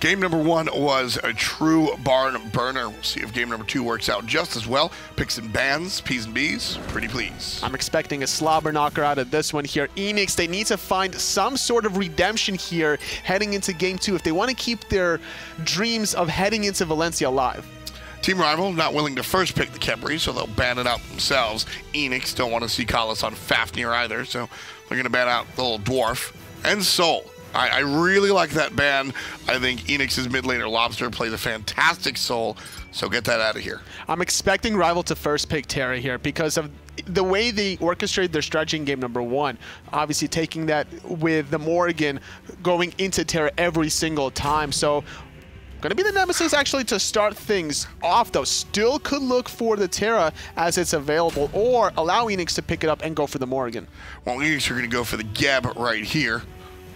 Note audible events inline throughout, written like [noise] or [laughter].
Game number one was a true barn burner. We'll see if game number two works out just as well. Picks and bans, P's and B's, pretty please. I'm expecting a slobber knocker out of this one here. Eanix, they need to find some sort of redemption here heading into game two if they want to keep their dreams of heading into Valencia alive. Team Rival not willing to first pick the Khepri, so they'll ban it out themselves. Eanix don't want to see KaLaS on Fafnir either, so they're going to ban out the little dwarf. And Sol. I, I, really like that ban. I think Eanix's mid laner Lawbster plays a fantastic Sol, so get that out of here. I'm expecting Rival to first pick Terra here because of the way they orchestrated their strategy in game number one. Obviously taking that with the Morgan going into Terra every single time. So Going to be the Nemesis actually to start things off, though. Still could look for the Terra as it's available, or allow Eanix to pick it up and go for the Morgan. Well, Eanix are going to go for the Geb right here.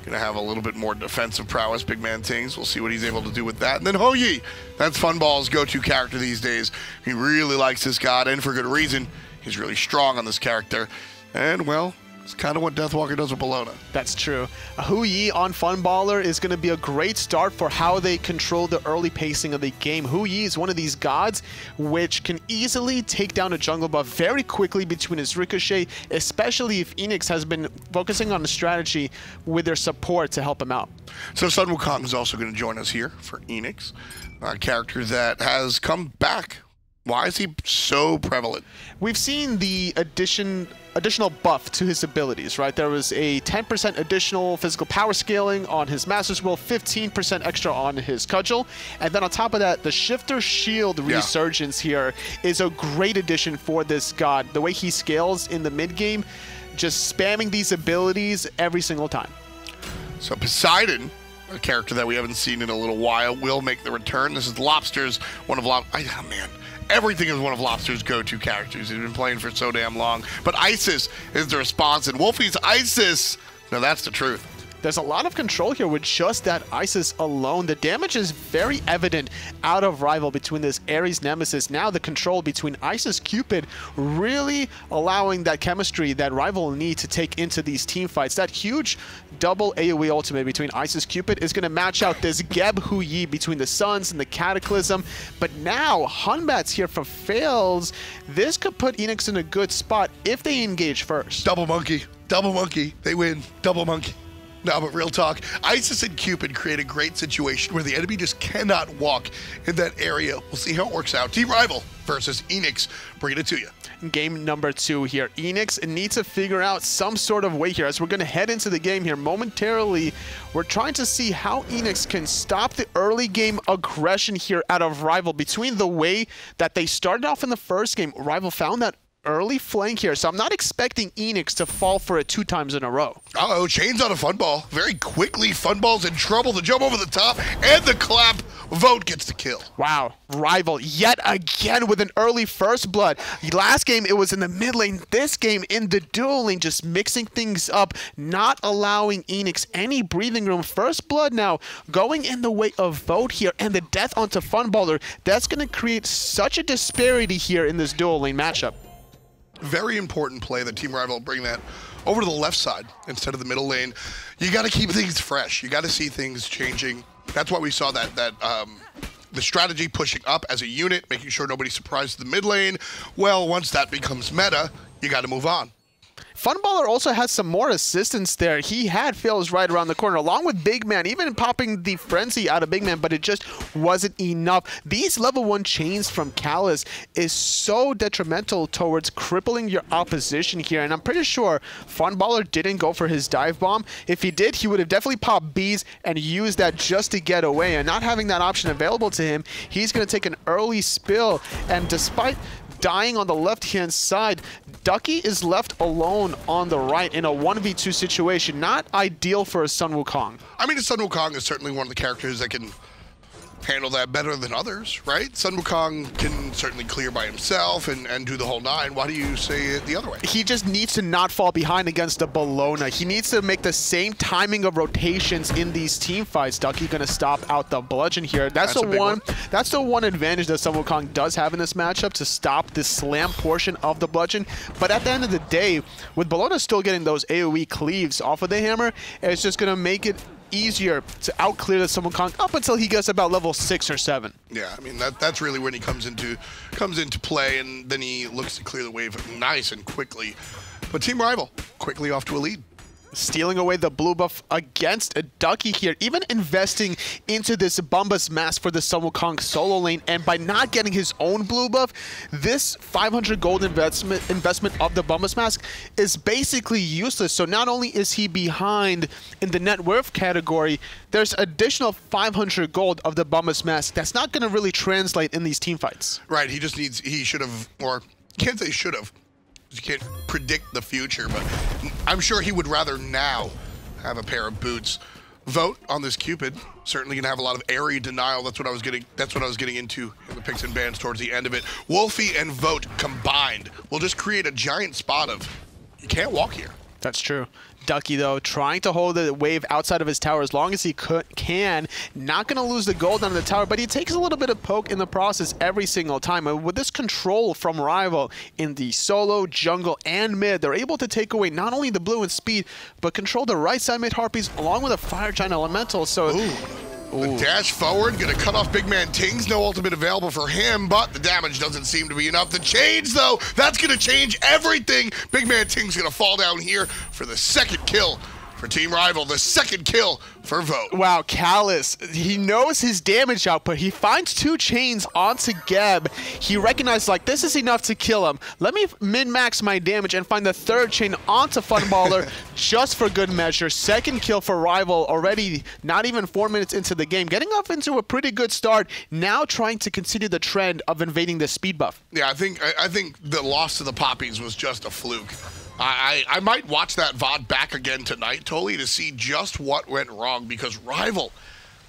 Going to have a little bit more defensive prowess, Big Man Tings. We'll see what he's able to do with that. And then Hou Yi. That's Funball's go-to character these days. He really likes this god, and for good reason. He's really strong on this character. And, well, it's kind of what Deathwalker does with Bellona. That's true. Hou Yi on Funballer is going to be a great start for how they control the early pacing of the game. Hou Yi is one of these gods which can easily take down a jungle buff very quickly between his Ricochet, especially if Eanix has been focusing on the strategy with their support to help him out. So Sun Wukong is also going to join us here for Eanix, a character that has come back why is he so prevalent? We've seen the addition additional buff to his abilities, right? There was a 10% additional physical power scaling on his Master's Will, 15% extra on his Cudgel, and then on top of that, the Shifter Shield yeah. Resurgence here is a great addition for this god. The way he scales in the mid game, just spamming these abilities every single time. So Poseidon a character that we haven't seen in a little while, will make the return. This is Lawbster's one of Lob. Oh, man, everything is one of Lawbster's go-to characters. He's been playing for so damn long. But Isis is the response, and Wolfie's Isis. Now that's the truth. There's a lot of control here with just that Isis alone. The damage is very evident out of Rival between this Ares Nemesis. Now the control between Isis Cupid really allowing that chemistry that Rival need to take into these team fights. That huge double AoE ultimate between Isis Cupid is going to match out this Geb Hou Yi between the Suns and the Cataclysm. But now Hun Batz here for Fails. This could put Eanix in a good spot if they engage first. Double Monkey. Double Monkey. They win. Double Monkey. [laughs] No, but real talk. Isis and Cupid create a great situation where the enemy just cannot walk in that area. We'll see how it works out. Team Rival versus Eanix. Bringing it to you. Game number two here. Eanix needs to figure out some sort of way here as we're going to head into the game here momentarily. We're trying to see how Eanix can stop the early game aggression here out of Rival between the way that they started off in the first game. Rival found that early flank here, so I'm not expecting Eanix to fall for it two times in a row. Uh oh Chain's on a fun ball. Very quickly, fun ball's in trouble. The jump over the top and the clap. Vote gets the kill. Wow. Rival yet again with an early first blood. Last game, it was in the mid lane. This game in the dual lane, just mixing things up, not allowing Eanix any breathing room. First blood now going in the way of Vote here, and the death onto Funballer. That's going to create such a disparity here in this dual lane matchup very important play that Team Rival bring that over to the left side instead of the middle lane. You got to keep things fresh. You got to see things changing. That's why we saw that that um, the strategy pushing up as a unit, making sure nobody surprises the mid lane. Well, once that becomes meta, you got to move on. Funballer also has some more assistance there. He had Fails right around the corner, along with Big Man, even popping the Frenzy out of Big Man, but it just wasn't enough. These level 1 chains from KaLaS is so detrimental towards crippling your opposition here, and I'm pretty sure Funballer didn't go for his dive bomb. If he did, he would have definitely popped bees and used that just to get away, and not having that option available to him, he's going to take an early spill, and despite dying on the left-hand side. Ducky is left alone on the right in a 1v2 situation. Not ideal for a Sun Wukong. I mean, a Sun Wukong is certainly one of the characters that can handle that better than others, right? Sun Wukong can certainly clear by himself and, and do the whole nine. Why do you say it the other way? He just needs to not fall behind against the Bellona. He needs to make the same timing of rotations in these team fights. Ducky gonna stop out the bludgeon here. That's, that's the one, one, That's the one advantage that Sun Wukong does have in this matchup to stop the slam portion of the bludgeon. But at the end of the day, with Bellona still getting those AoE cleaves off of the hammer, it's just gonna make it easier to outclear the Sun Wukong up until he gets about level six or seven. Yeah, I mean that that's really when he comes into comes into play, and then he looks to clear the wave nice and quickly. But Team Rival quickly off to a lead stealing away the blue buff against a Ducky here, even investing into this Bumba's mask for the Sun Wukong solo lane, and by not getting his own blue buff, this 500 gold investment investment of the Bumba's mask is basically useless. So not only is he behind in the net worth category, there's additional 500 gold of the Bombus mask that's not going to really translate in these team fights. Right, he just needs, he should have, or can't say should have, you can't predict the future, but I'm sure he would rather now have a pair of boots. Vote on this Cupid. Certainly gonna have a lot of airy denial. That's what I was getting. That's what I was getting into in the picks and bans towards the end of it. Wolfie and Vote combined will just create a giant spot of you can't walk here. That's true. Ducky, though, trying to hold the wave outside of his tower as long as he could, can. Not going to lose the gold on the tower, but he takes a little bit of poke in the process every single time. And with this control from Rival in the solo, jungle, and mid, they're able to take away not only the blue and speed, but control the right side mid Harpies along with a Fire Giant Elemental. So Ooh. The dash forward, gonna cut off big man Tings. No ultimate available for him, but the damage doesn't seem to be enough. The change, though, that's gonna change everything. Big man Tings gonna fall down here for the second kill for Team Rival, the second kill for Vote. Wow, KaLaS, he knows his damage output. He finds two chains onto Geb. He recognizes, like, this is enough to kill him. Let me min-max my damage and find the third chain onto Funballer [laughs] just for good measure. Second kill for Rival already not even four minutes into the game. Getting off into a pretty good start. Now trying to continue the trend of invading the speed buff. Yeah, I think I, I think the loss to the Poppies was just a fluke. I, I, I might watch that VOD back again tonight, Totally, to see just what went wrong because Rival,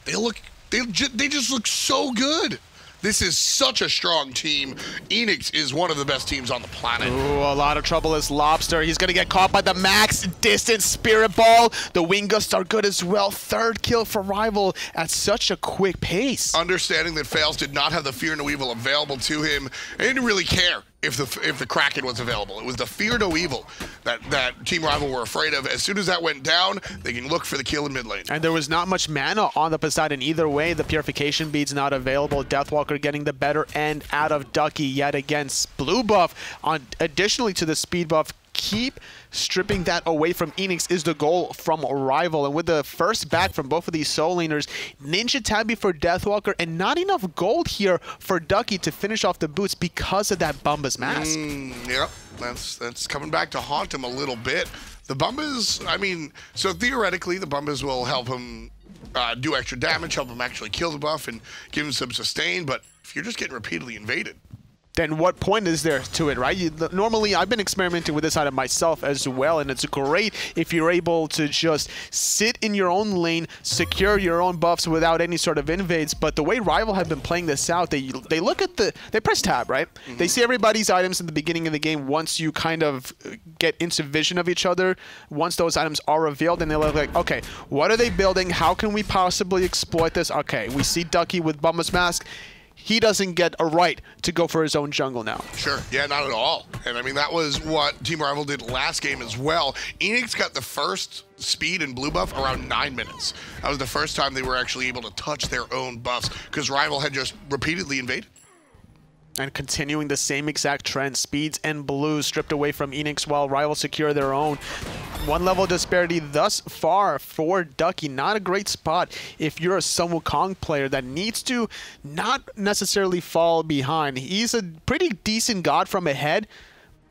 they look, they, they just look so good. This is such a strong team. Eanix is one of the best teams on the planet. Ooh, a lot of trouble is Lawbster. He's going to get caught by the max distance Spirit Ball. The Wing Gusts are good as well. Third kill for Rival at such a quick pace. Understanding that Fails did not have the Fear No Evil available to him, he didn't really care if the if the Kraken was available. It was the fear no evil that that Team Rival were afraid of. As soon as that went down, they can look for the kill in mid lane. And there was not much mana on the Poseidon either way. The Purification Bead's not available. Deathwalker getting the better end out of Ducky yet again. Blue buff on additionally to the speed buff keep stripping that away from Eanix is the goal from Rival. And with the first back from both of these soul laners, Ninja Tabi for Deathwalker, and not enough gold here for Ducky to finish off the boots because of that Bumba's mask. Mm, yep, that's, that's coming back to haunt him a little bit. The Bumba's, I mean, so theoretically, the Bumba's will help him uh, do extra damage, help him actually kill the buff, and give him some sustain. But if you're just getting repeatedly invaded, then what point is there to it, right? You, normally, I've been experimenting with this item myself as well, and it's great if you're able to just sit in your own lane, secure your own buffs without any sort of invades. But the way Rival have been playing this out, they they look at the they press tab, right? Mm -hmm. They see everybody's items in the beginning of the game. Once you kind of get into vision of each other, once those items are revealed, and they look like, okay, what are they building? How can we possibly exploit this? Okay, we see Ducky with Bumba's Mask he doesn't get a right to go for his own jungle now. Sure. Yeah, not at all. And I mean, that was what Team Rival did last game as well. Eanix got the first speed and blue buff around nine minutes. That was the first time they were actually able to touch their own buffs because Rival had just repeatedly invaded and continuing the same exact trend. Speeds and blues stripped away from Eanix while rivals secure their own. One level disparity thus far for Ducky. Not a great spot if you're a Sun Wukong player that needs to not necessarily fall behind. He's a pretty decent god from ahead,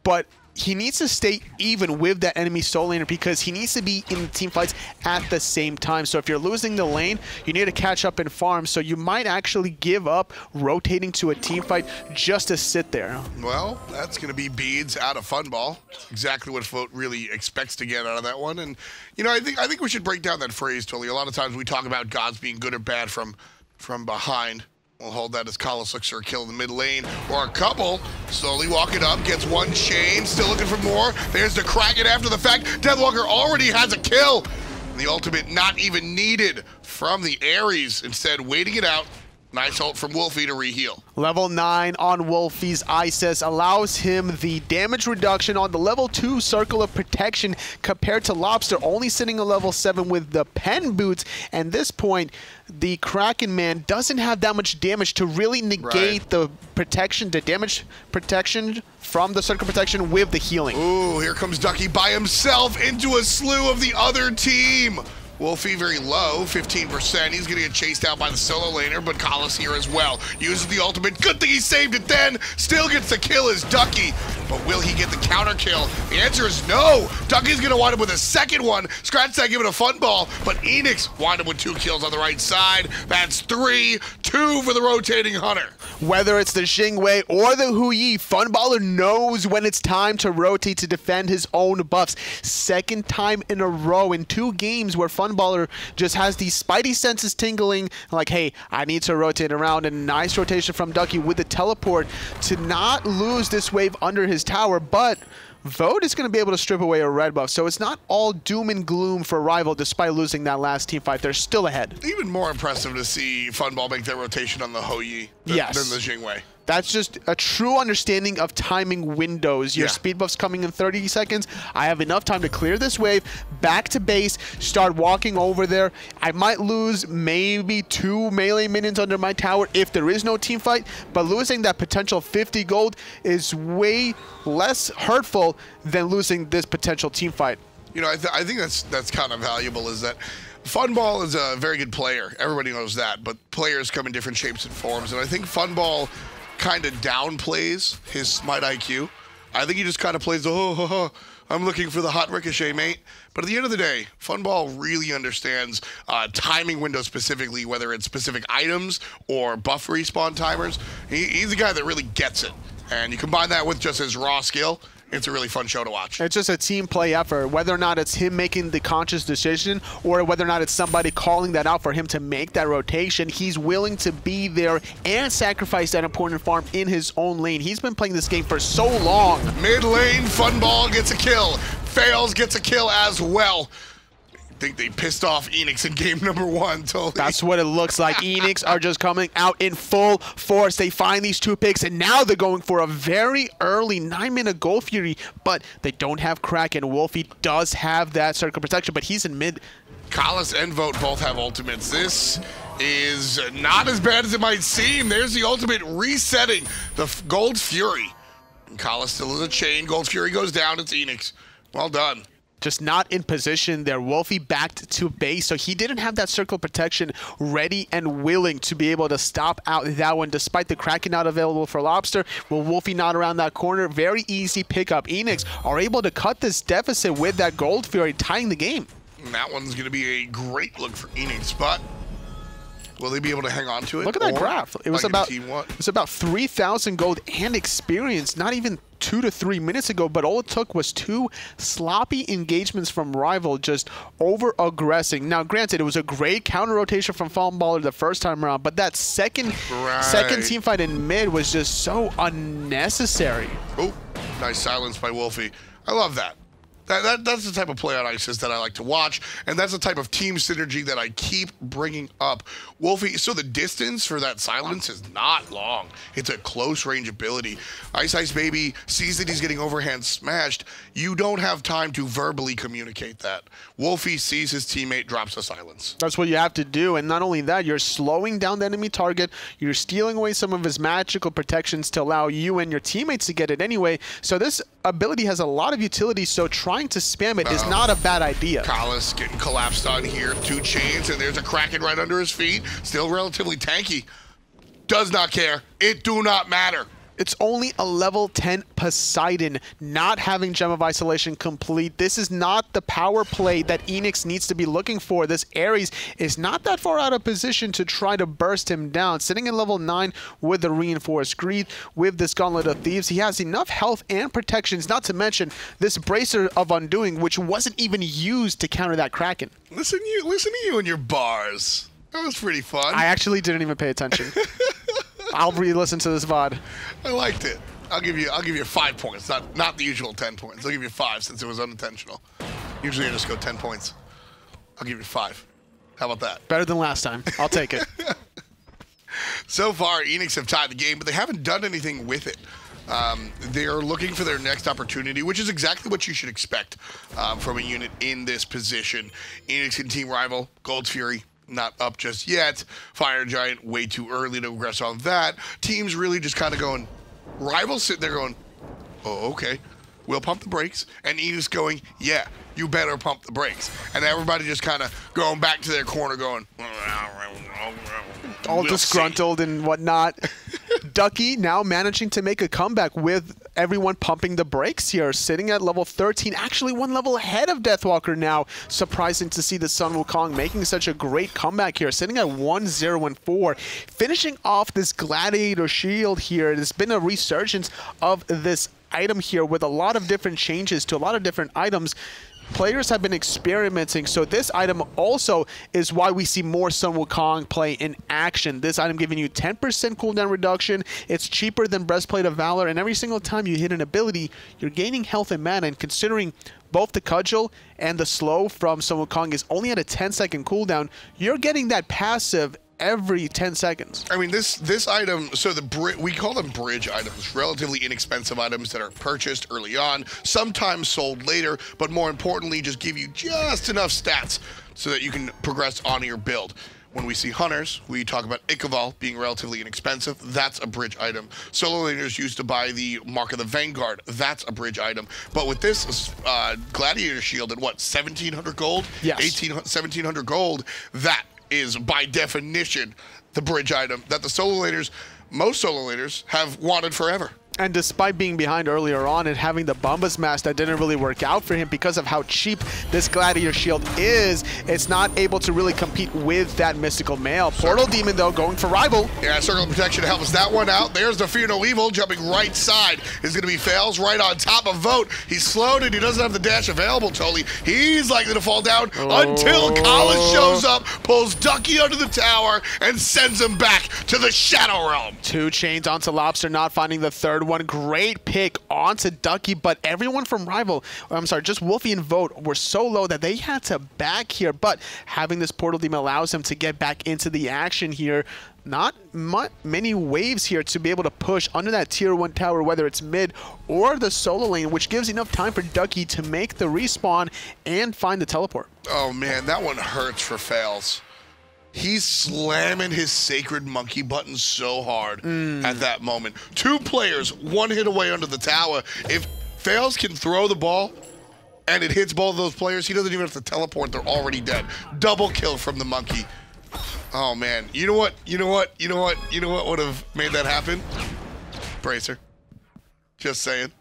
but he needs to stay even with that enemy soul laner because he needs to be in team fights at the same time. So if you're losing the lane, you need to catch up and farm. So you might actually give up rotating to a team fight just to sit there. Well, that's going to be beads out of fun ball. Exactly what Float really expects to get out of that one. And you know, I think I think we should break down that phrase, Tully. A lot of times we talk about gods being good or bad from from behind. We'll hold that as KaLaS looks for a kill in the mid lane. Or a couple. Slowly walking up. Gets one chain. Still looking for more. There's the Kraken after the fact. Deathwalker already has a kill. The ultimate not even needed from the Ares. Instead, waiting it out Nice ult from Wolfie to reheal. Level 9 on Wolfie's ISIS allows him the damage reduction on the level 2 Circle of Protection compared to Lawbster only sitting at level 7 with the Pen Boots. And this point, the Kraken man doesn't have that much damage to really negate Right. the protection, the damage protection from the Circle of Protection with the healing. Ooh, here comes Ducky by himself into a slew of the other team. Wolfie very low, 15%. He's going to get chased out by the solo laner, but KaLaS here as well. Uses the ultimate. Good thing he saved it then. Still gets the kill as Ducky. But will he get the counter kill? The answer is no. Ducky's going to wind up with a second one. Scratch that, give it a fun ball. But Eanix wind up with two kills on the right side. That's three. Two for the rotating hunter. Whether it's the Jing Wei or the Hou Yi, Funballer knows when it's time to rotate to defend his own buffs. Second time in a row in two games where Funballer just has these spidey senses tingling, like, hey, I need to rotate around. And nice rotation from Ducky with the teleport to not lose this wave under his tower, but Vote is going to be able to strip away a red buff, so it's not all doom and gloom for Rival despite losing that last team fight. They're still ahead. Even more impressive to see Funball make that rotation on the Hou Yi than, Yes. than the Jing Wei. That's just a true understanding of timing windows. Your Yeah. speed buff's coming in 30 seconds. I have enough time to clear this wave, back to base, start walking over there. I might lose maybe two melee minions under my tower if there is no team fight, but losing that potential 50 gold is way less hurtful than losing this potential team fight. You know, I, th- I think that's that's kind of valuable. Is that Funball is a very good player. Everybody knows that, but players come in different shapes and forms, and I think Funball kind of downplays his smite IQ. I think he just kind of plays the oh, oh, oh, I'm looking for the hot ricochet, mate. But at the end of the day, Funball really understands uh, timing windows specifically, whether it's specific items or buff respawn timers. He, he's a guy that really gets it. And you combine that with just his raw skill, it's a really fun show to watch. It's just a team play effort, whether or not it's him making the conscious decision or whether or not it's somebody calling that out for him to make that rotation. He's willing to be there and sacrifice that important farm in his own lane. He's been playing this game for so long. Mid lane, Funball gets a kill. Fails gets a kill as well. I think they pissed off Eanix in game [laughs] number one. Totally. That's what it looks like. [laughs] Eanix are just coming out in full force. They find these two picks, and now they're going for a very early nine-minute Gold Fury, but they don't have Kraken. Wolfie does have that circle protection, but he's in mid. KaLaS and Vote both have ultimates. This is not as bad as it might seem. There's the ultimate resetting the Gold Fury. And KaLaS still is a chain. Gold Fury goes down. It's Eanix. Well done. Just not in position there. Wolfie backed to base, so he didn't have that circle protection ready and willing to be able to stop out that one, despite the Kraken not available for Lawbster. Will Wolfie not around that corner? Very easy pickup. Eanix are able to cut this deficit with that Gold Fury, tying the game. That one's going to be a great look for Eanix, but will they be able to hang on to it? Look at that graph. It was like about it was about 3,000 gold and experience, not even two to three minutes ago, but all it took was two sloppy engagements from Rival just over aggressing. Now, granted, it was a great counter rotation from Funballer the first time around, but that second second team fight in mid was just so unnecessary. Oh, nice silence by Wolfie. I love that. That, that. That's the type of play on ISIS that I like to watch, and that's the type of team synergy that I keep bringing up. Wolfie, so the distance for that silence is not long. It's a close range ability. Ice Ice Baby sees that he's getting overhand smashed. You don't have time to verbally communicate that. Wolfie sees his teammate, drops a silence. That's what you have to do. And not only that, you're slowing down the enemy target. You're stealing away some of his magical protections to allow you and your teammates to get it anyway. So this ability has a lot of utility. So trying to spam it is not a bad idea. KaLaS getting collapsed on here. Two chains, and there's a Kraken right under his feet. Still relatively tanky. Does not care. It do not matter. It's only a level 10 Poseidon not having Gem of Isolation complete. This is not the power play that Eanix needs to be looking for. This Ares is not that far out of position to try to burst him down. Sitting in level 9 with the Reinforced Greaves, with this Gauntlet of Thebes, he has enough health and protections, not to mention this Bracer of Undoing, which wasn't even used to counter that Kraken. Listen, you listen to you and your bars. That was pretty fun. I I, actually didn't even pay attention. [laughs] I'll re-listen to this VOD. I liked it. I'll give you. I'll give you five points. Not not the usual ten points. I'll give you five since it was unintentional. Usually I just go ten points. I'll give you five. How about that? Better than last time. I'll take it. [laughs] so far, Eanix have tied the game, but they haven't done anything with it. Um, they are looking for their next opportunity, which is exactly what you should expect um, from a unit in this position. Eanix and Team Rival, Gold's Fury, not up just yet. Fire Giant, way too early to progress on that. Teams really just kind of going, rivals sitting there going, oh, okay, we'll pump the brakes. And Eanix going, yeah, you better pump the brakes. And everybody just kind of going back to their corner going, all "We'll disgruntled and whatnot. [laughs] Ducky now managing to make a comeback with everyone pumping the brakes here, sitting at level 13, actually one level ahead of Deathwalker now. Surprising to see the Sun Wukong making such a great comeback here, sitting at 1-0-4, finishing off this Gladiator Shield here. Has been a resurgence of this item here with a lot of different changes to a lot of different items players have been experimenting. So this item also is why we see more Sun Wukong play in action. This item giving you 10% cooldown reduction. It's cheaper than Breastplate of Valor, and every single time you hit an ability, you're gaining health and mana. And considering both the Cudgel and the Slow from Sun Wukong is only at a 10 second cooldown, you're getting that passive every 10 seconds. I mean, this this item. So the bri- we call them bridge items, relatively inexpensive items that are purchased early on, sometimes sold later, but more importantly, just give you just enough stats so that you can progress on your build. When we see hunters, we talk about Ichaival being relatively inexpensive. That's a bridge item. Solo laners used to buy the Mark of the Vanguard. That's a bridge item. But with this uh, Gladiator Shield at what, 1700 gold? Yes. 18, 1700 gold. That is by definition the bridge item that the solo laners, most solo laners, have wanted forever. And despite being behind earlier on and having the Bumba's mask that didn't really work out for him because of how cheap this Gladiator Shield is, it's not able to really compete with that Mystical Mail. Portal Demon, though, going for Rival. Yeah, Circle of Protection helps that one out. There's the Fear No Evil jumping right side. Is going to be Fails right on top of Vote. He's slowed and he doesn't have the dash available, Totally. He's likely to fall down until oh. KaLaS shows up, pulls Ducky under the tower, and sends him back to the Shadow Realm. Two chains onto Lawbster, not finding the third one. Great pick onto Ducky, but everyone from Rival, I'm sorry, just Wolfie and Vote were so low that they had to back here. But having this Portal Demon allows him to get back into the action here. Not many waves here to be able to push under that tier 1 tower, whether it's mid or the solo lane, which gives enough time for Ducky to make the respawn and find the teleport. Oh man, that one hurts for Fails. He's slamming his sacred monkey button so hard at that moment. Two players, one hit away under the tower. If Fails can throw the ball and it hits both of those players, he doesn't even have to teleport. They're already dead. Double kill from the monkey. Oh man, you know what? You know what? You know what? You know what would have made that happen? Bracer. Just saying.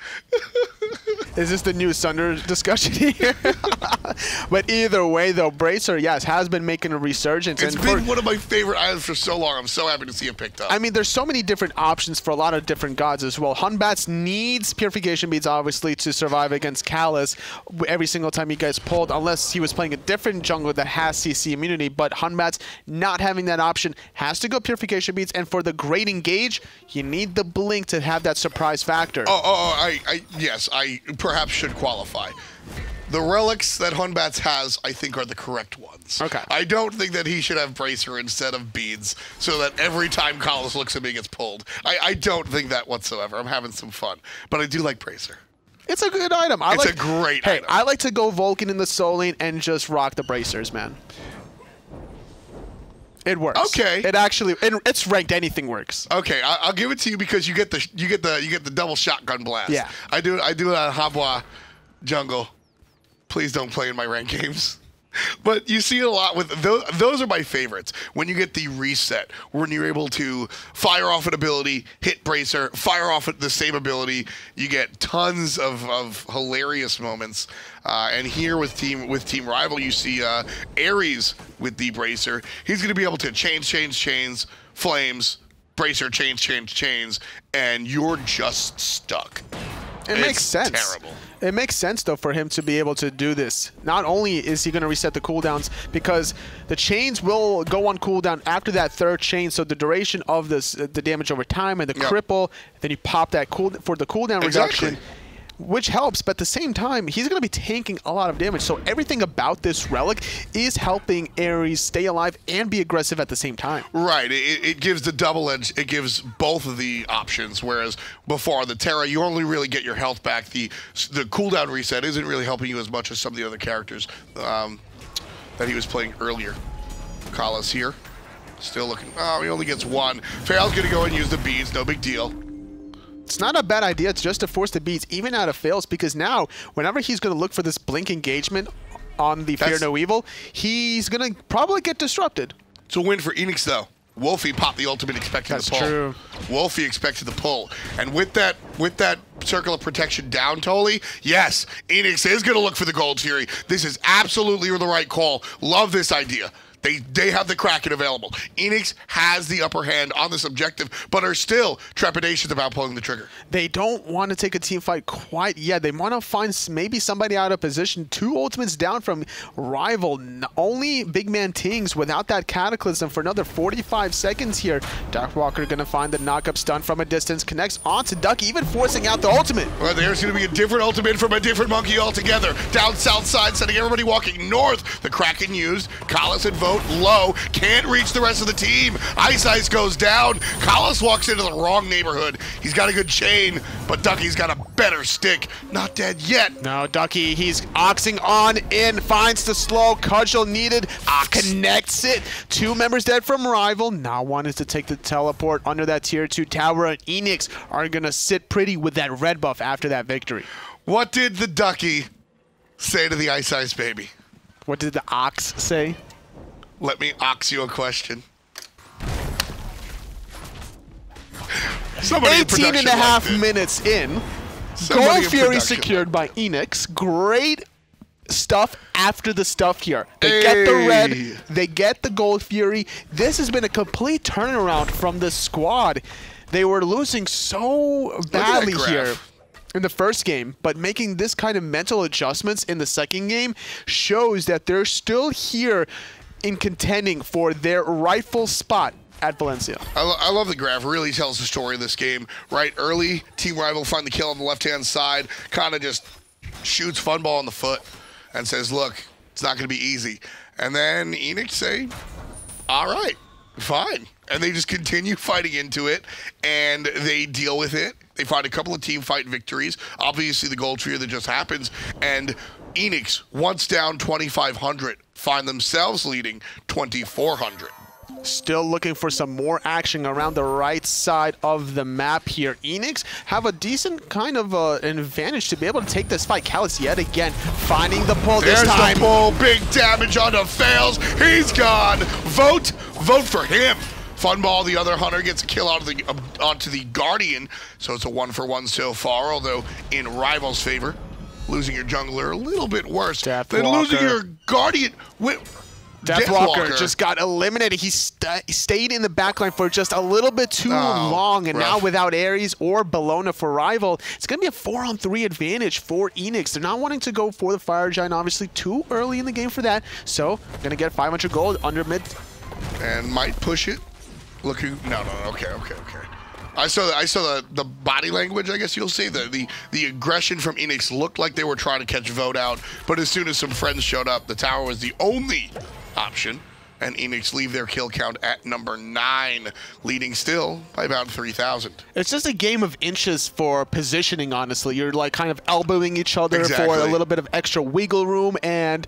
[laughs] Is this the new Sunder discussion [laughs] here? [laughs] but either way, though, Bracer, yes, has been making a resurgence. It's and been for- one of my favorite items for so long. I'm so happy to see it picked up. I mean, there's so many different options for a lot of different gods as well. Hun Batz needs purification beads, obviously, to survive against KaLaS every single time he gets pulled, unless he was playing a different jungle that has CC immunity. But Hun Batz not having that option has to go purification beads. And for the great engage, you need the blink to have that surprise factor. Oh, oh, oh I, I, yes, I perhaps should qualify. The relics that Hun Batz has, I think, are the correct ones. Okay. I don't think that he should have Bracer instead of beads, so that every time KaLaS looks at me, gets pulled. I, I don't think that whatsoever. I'm having some fun, but I do like Bracer. It's a good item. I It's like, a great hey, item. I like to go Vulcan in the soul lane and just rock the bracers, man. It works. Okay. It actually, it, it's ranked. Anything works. Okay, I, I'll give it to you because you get the you get the you get the double shotgun blast. Yeah. I do I do it on Habwa jungle. Please don't play in my rank games. But you see it a lot with those, those are my favorites. When you get the reset, when you're able to fire off an ability, hit bracer, fire off the same ability, you get tons of, of hilarious moments. Uh, and here with team with team rival, you see uh, Ares with the bracer. He's going to be able to change, change, chains, flames, bracer, change, change, chains, and you're just stuck. It makes sense. terrible. It makes sense though for him to be able to do this. Not only is he going to reset the cooldowns because the chains will go on cooldown after that third chain, so the duration of this uh, the damage over time and the Yep. cripple, then you pop that cool for the cooldown Exactly. reduction. Which helps, but at the same time, he's going to be tanking a lot of damage. So everything about this relic is helping Ares stay alive and be aggressive at the same time. Right. It, it gives the double edge. It gives both of the options. Whereas before the Terra, you only really get your health back. The the cooldown reset isn't really helping you as much as some of the other characters um, that he was playing earlier. KaLaS here. Still looking. Oh, he only gets one. Fail's going to go and use the beads. No big deal. It's not a bad idea to just to force the beats even out of fails because now whenever he's going to look for this blink engagement on the Fear No Evil, he's going to probably get disrupted. It's a win for Eanix, though. Wolfie popped the ultimate expecting That's the pull. true. Wolfie expected the pull. And with that with that circle of protection down, Tolly, yes, Eanix is going to look for the Gold Fury. This is absolutely the right call. Love this idea. They, they have the Kraken available. Eanix has the upper hand on this objective, but are still trepidations about pulling the trigger. They don't want to take a team fight quite yet. They want to find maybe somebody out of position. Two ultimates down from rival. Only big man Tings without that cataclysm for another 45 seconds here. Deathwalker going to find the knockup stun from a distance. Connects onto Ducky, even forcing out the ultimate. Well, there's going to be a different ultimate from a different monkey altogether. Down south side, sending everybody walking north. The Kraken used. KaLaS and Vote low. Can't reach the rest of the team. Ice Ice goes down. KaLaS walks into the wrong neighborhood. He's got a good chain, but Ducky's got a better stick. Not dead yet. No, Ducky, he's oxing on in, finds the slow, cudgel needed, Ox. connects it. Two members dead from rival, now one is to take the teleport under that tier 2 tower, and Eanix are gonna sit pretty with that red buff after that victory. What did the Ducky say to the Ice Ice baby? What did the ox say? Let me ox you a question. Somebody 18 and a half minutes in, Somebody Gold Fury secured by Eanix. Great stuff after the stuff here. They get the red, they get the Gold Fury. This has been a complete turnaround from the squad. They were losing so badly here in the first game, but making this kind of mental adjustments in the second game shows that they're still here in contending for their rightful spot at Valencia. I, lo- I love the graph. Really tells the story of this game. Right early, Team Rival find the kill on the left hand side, kind of just shoots Funball on the foot and says, Look, it's not going to be easy. And then Eanix say, All right, fine. And they just continue [laughs] fighting into it and they deal with it. They find a couple of team fight victories. Obviously, the gold trio that just happens. And Eanix, once down 2,500, find themselves leading 2,400. Still looking for some more action around the right side of the map here. Eanix have a decent kind of uh, an advantage to be able to take this fight. KaLaS yet again finding the pull There's this time. the pull. Big damage onto Fails. He's gone. Vote. Vote for him. Funball, the other hunter, gets a kill onto the uh, onto the Guardian, so it's a one for one so far. Although in Rivals' favor, losing your jungler a little bit worse than losing your Guardian. Wi- Deathwalker just got eliminated. He st- stayed in the backline for just a little bit too Oh, long, and now without Ares or Bellona for rival, it's going to be a four-on-three advantage for Eanix. They're not wanting to go for the Fire Giant, obviously too early in the game for that. So, going to get 500 gold under mid and might push it. Looking, no, no, no, okay, okay, okay. I saw, the, I saw the, the body language. I guess you'll see the, the the aggression from Eanix looked like they were trying to catch vote out, but as soon as some friends showed up, the tower was the only option, and Eanix leave their kill count at number nine, leading still by about three thousand. It's just a game of inches for positioning, honestly. You're like kind of elbowing each other for a little bit of extra wiggle room, and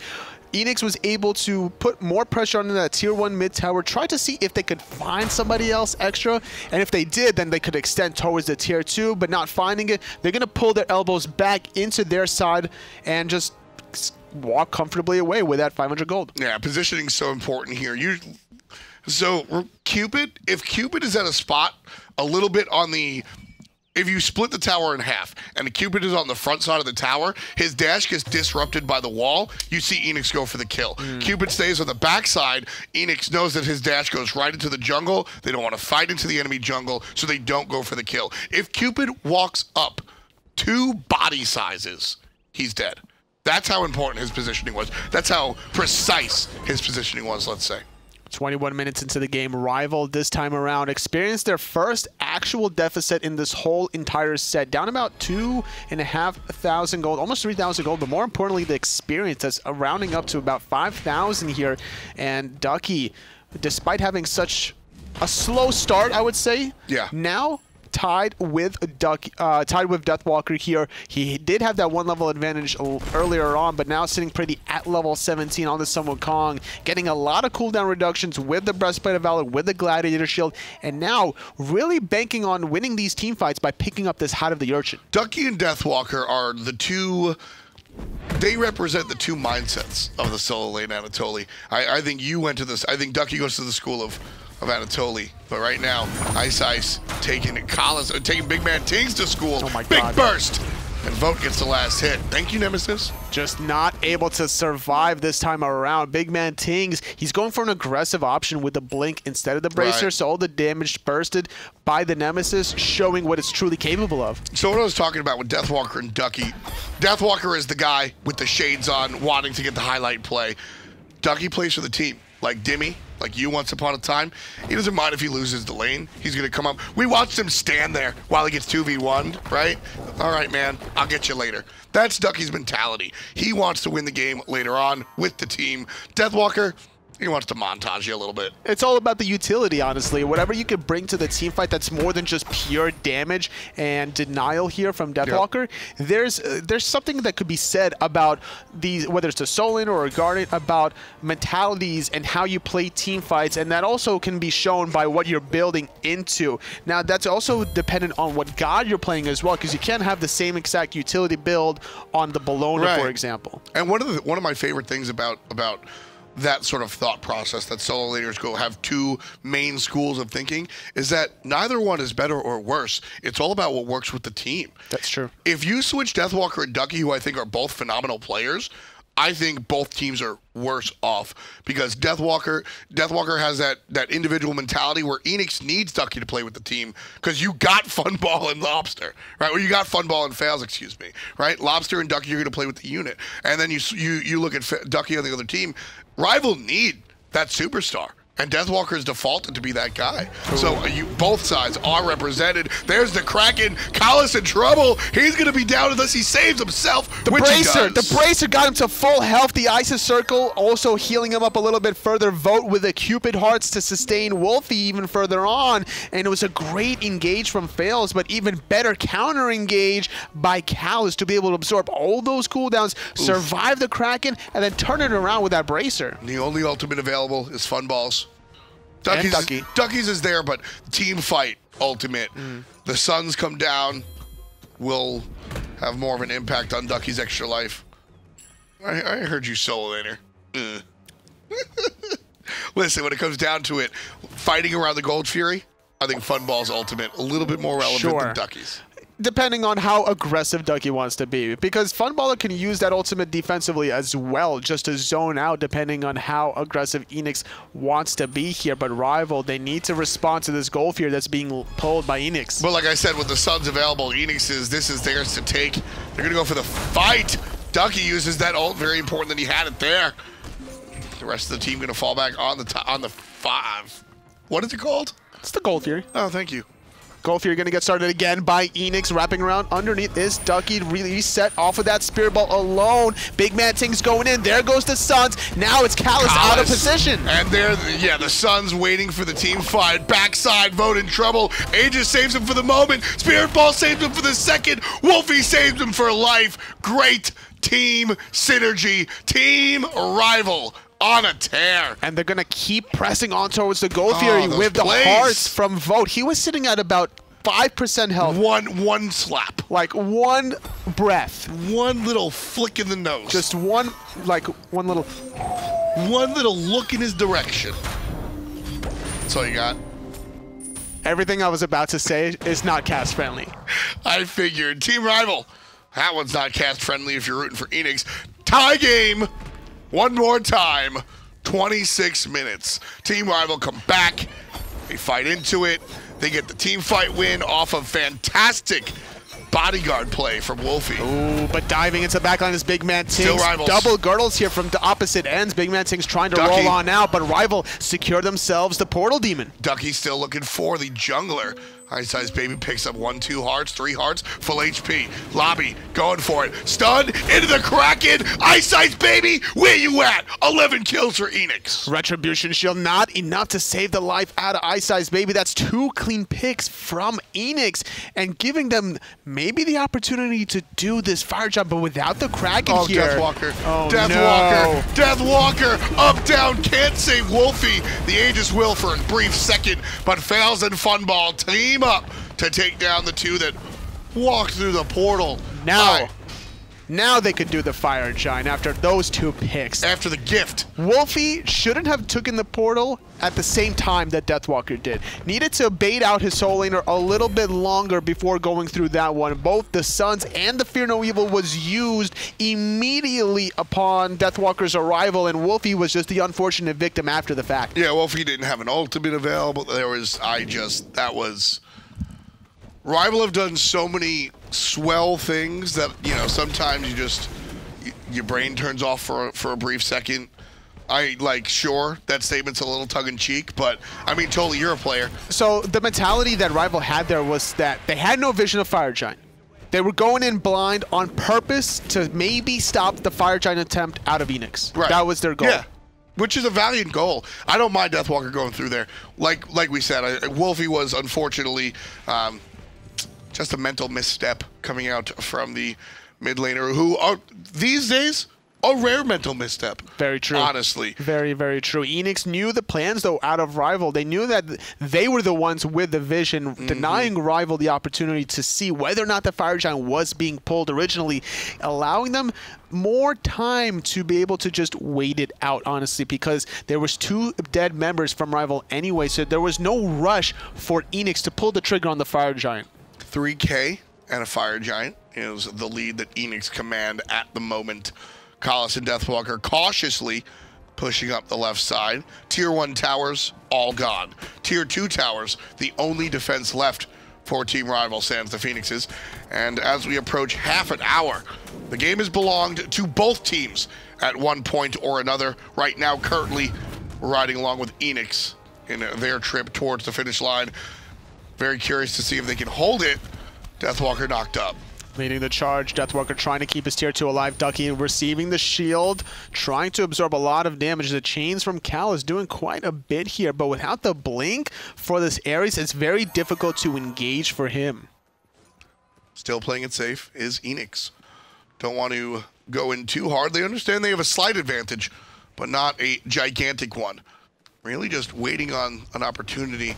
Eanix was able to put more pressure on that tier one mid tower, try to see if they could find somebody else extra, and if they did, then they could extend towards the tier two, but not finding it, they're going to pull their elbows back into their side and just walk comfortably away with that 500 gold. Yeah, positioning's so important here. You so Cupid, if Cupid is at a spot a little bit on the if you split the tower in half and the Cupid is on the front side of the tower, his dash gets disrupted by the wall. You see Eanix go for the kill. Hmm. Cupid stays on the backside. Eanix knows that his dash goes right into the jungle. They don't want to fight into the enemy jungle, so they don't go for the kill. If Cupid walks up two body sizes, he's dead. That's how important his positioning was. That's how precise his positioning was, let's say. 21 minutes into the game, Rival this time around experienced their first actual deficit in this whole entire set, down about two and a half thousand gold, almost 3,000 gold, but more importantly, the experience that's rounding up to about 5,000 here. And Ducky, despite having such a slow start, I would say, Yeah. now tied with Duck, uh, tied with Deathwalker here. He did have that one level advantage earlier on, but now sitting pretty at level 17 on the Sun Wukong, getting a lot of cooldown reductions with the Breastplate of Valor, with the Gladiator Shield, and now really banking on winning these team fights by picking up this Hide of the Urchin. Ducky and Deathwalker are the two. They represent the two mindsets of the solo lane Anatoly. I, I think you went to this. I think Ducky goes to the school of, of Anatoly. But right now, Ice Ice taking KaLaS, uh, taking Big Man Tings to school. Oh my Big God. burst. And Vote gets the last hit. Thank you, Nemesis. just not able to survive this time around. Big man Tings, he's going for an aggressive option with the blink instead of the bracer, Right. so all the damage bursted by the Nemesis, showing what it's truly capable of. So what I was talking about with Deathwalker and Ducky, Deathwalker is the guy with the shades on, wanting to get the highlight play. Ducky plays for the team, like Dimmy, like you once upon a time. He doesn't mind if he loses the lane. He's gonna come up. We watched him stand there while he gets two v one, right? All right, man, I'll get you later. That's Ducky's mentality. He wants to win the game later on with the team. Deathwalker, he wants to montage you a little bit. It's all about the utility, honestly. Whatever you can bring to the team fight that's more than just pure damage and denial here from Deathwalker. There's uh, there's something that could be said about these, whether it's a Solin or a Guardian, about mentalities and how you play team fights, and that also can be shown by what you're building into. Now, that's also dependent on what god you're playing as well, because you can't have the same exact utility build on the Bellona, Right. for example. And one of the one of my favorite things about about that sort of thought process that solo leaders go have two main schools of thinking is that neither one is better or worse. It's all about what works with the team. That's true. If you switch Deathwalker and Ducky, who I think are both phenomenal players, I think both teams are worse off because Deathwalker Deathwalker has that that individual mentality where Eanix needs Ducky to play with the team because you got [laughs] Funball and Lawbster, right? Or you got Funball and Fails, excuse me, right? Lawbster and Ducky you're going to play with the unit, and then you you you look at Ducky on the other team. Rival need that superstar. And Deathwalker is defaulted to be that guy. So uh, you both sides are represented. There's the Kraken. KaLaS in trouble. He's going to be down unless he saves himself. The bracer, the bracer got him to full health. The Isis Circle also healing him up a little bit further. Vote with the Cupid Hearts to sustain Wolfie even further on. And it was a great engage from Fails, but even better counter engage by KaLaS to be able to absorb all those cooldowns, survive the Kraken, and then turn it around with that bracer. The only ultimate available is Fun Balls. Ducky's, Ducky. Ducky's is there, but team fight ultimate. Mm. The suns come down will have more of an impact on Ducky's extra life. I, I heard you solo later. Uh. [laughs] Listen, when it comes down to it, fighting around the Gold Fury, I think Funball's ultimate a little bit more relevant Sure. than Ducky's. Depending on how aggressive Ducky wants to be, because Funballer can use that ultimate defensively as well, just to zone out, depending on how aggressive Eanix wants to be here. But Rival, they need to respond to this goal fear that's being pulled by Eanix. But like I said, with the subs available, Enix is this is theirs to take. They're gonna go for the fight. Ducky uses that ult, very important that he had it there. The rest of the team gonna fall back on the top, on the five. What is it called? It's the goal fear. Oh, thank you. Goal fear gonna get started again by Eanix, wrapping around underneath is Ducky. Really reset off of that Spirit Ball alone. Big Man Ting's going in. There goes the Suns. Now it's KaLaS out of position. And there, yeah, the Suns waiting for the team fight. Backside, vote in trouble. Aegis saves him for the moment. Spirit Ball saves him for the second. Wolfie saves him for life. Great team synergy. Team rival on a tear. And they're gonna keep pressing on towards the Goal Oh, those with the plays. hearts from Vote. He was sitting at about five percent health, One one slap. like one breath, One little flick in the nose. just one, like one little. one little look in his direction. That's all you got. Everything I was about to say is not cast friendly. [laughs] I figured. Team rival. That one's not cast friendly if you're rooting for Eanix. Tie game. One more time. 26 minutes. Team rival come back. They fight into it. They get the team fight win off of fantastic bodyguard play from Wolfie. Ooh, but diving into the backline is Big Man Still rivals. Double girdles here from the opposite ends. Big Man Tings trying to Ducky. roll on out, but Rival secure themselves the Portal Demon. Ducky still looking for the jungler. Ice Baby picks up one, two hearts, three hearts, full HP. Lobby going for it. Stun into the Kraken. Ice Baby, where you at? 11 kills for Eanix. Retribution Shield not enough to save the life out of Ice Ice Baby. That's two clean picks from Eanix and giving them maybe the opportunity to do this fire jump, but without the Kraken Oh, here. Deathwalker. Oh, Deathwalker. no. Deathwalker. Up, down. Can't save Wolfie. The Aegis will for a brief second, but fails in Funball team up to take down the two that walked through the portal. Now, now they could do the fire giant after those two picks. after the gift. Wolfie shouldn't have taken the portal at the same time that Deathwalker did. Needed to bait out his soul laner a little bit longer before going through that one. Both the Suns and the Fear No Evil was used immediately upon Deathwalker's arrival, and Wolfie was just the unfortunate victim after the fact. Yeah, Wolfie didn't have an ultimate available. There was, I just, that was. Rival have done so many swell things that, you know, sometimes you just, your brain turns off for, a- for a brief second. I, like, sure, that statement's a little tongue in cheek, but I mean, totally, you're a player. So the mentality that Rival had there was that they had no vision of Fire Giant. They were going in blind on purpose to maybe stop the Fire Giant attempt out of Eanix. Right. That was their goal. Yeah. Which is a valiant goal. I don't mind Deathwalker going through there. Like like we said, I, Wolfie was unfortunately um, just a mental misstep coming out from the mid laner, who are these days a rare mental misstep. Very true. Honestly, Very, very true. Eanix knew the plans, though, out of Rival. They knew that they were the ones with the vision, Mm-hmm. denying Rival the opportunity to see whether or not the Fire Giant was being pulled originally, allowing them more time to be able to just wait it out, honestly, because there was two dead members from Rival anyway, so there was no rush for Eanix to pull the trigger on the Fire Giant. 3K and a Fire Giant is the lead that Eanix command at the moment. KaLaS and Deathwalker cautiously pushing up the left side. Tier 1 towers, all gone. Tier 2 towers, the only defense left for Team Rival Sans the Phoenixes. And as we approach half an hour, the game has belonged to both teams at one point or another. Right now, currently, we're riding along with Eanix in their trip towards the finish line. Very curious to see if they can hold it. Deathwalker knocked up. Leading the charge, Deathwalker trying to keep his tier 2 alive. Ducky receiving the shield, trying to absorb a lot of damage. The chains from KaLaS doing quite a bit here, but without the blink for this Ares, it's very difficult to engage for him. Still playing it safe is Eanix. Don't want to go in too hard. They understand they have a slight advantage, but not a gigantic one. Really just waiting on an opportunity.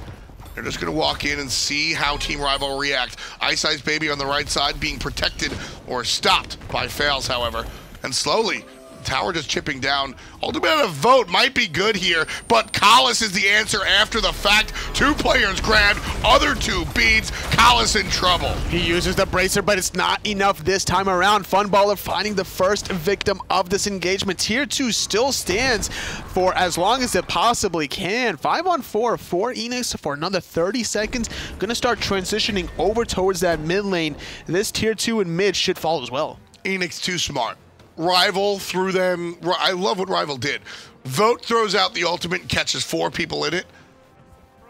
They're just going to walk in and see how Team Rival react. Ice Ice Baby on the right side being protected or stopped by Fails, however. And slowly, Tower just chipping down. Ultimate a vote might be good here, but KaLaS is the answer after the fact. Two players grabbed, other two beads. KaLaS in trouble. He uses the bracer, but it's not enough this time around. Funballer finding the first victim of this engagement. Tier 2 still stands for as long as it possibly can. 5 on 4 for Eanix for another 30 seconds. Gonna start transitioning over towards that mid lane. This Tier 2 and mid should fall as well. Eanix too smart. Rival threw them. I love what Rival did. Vote throws out the ultimate and catches four people in it,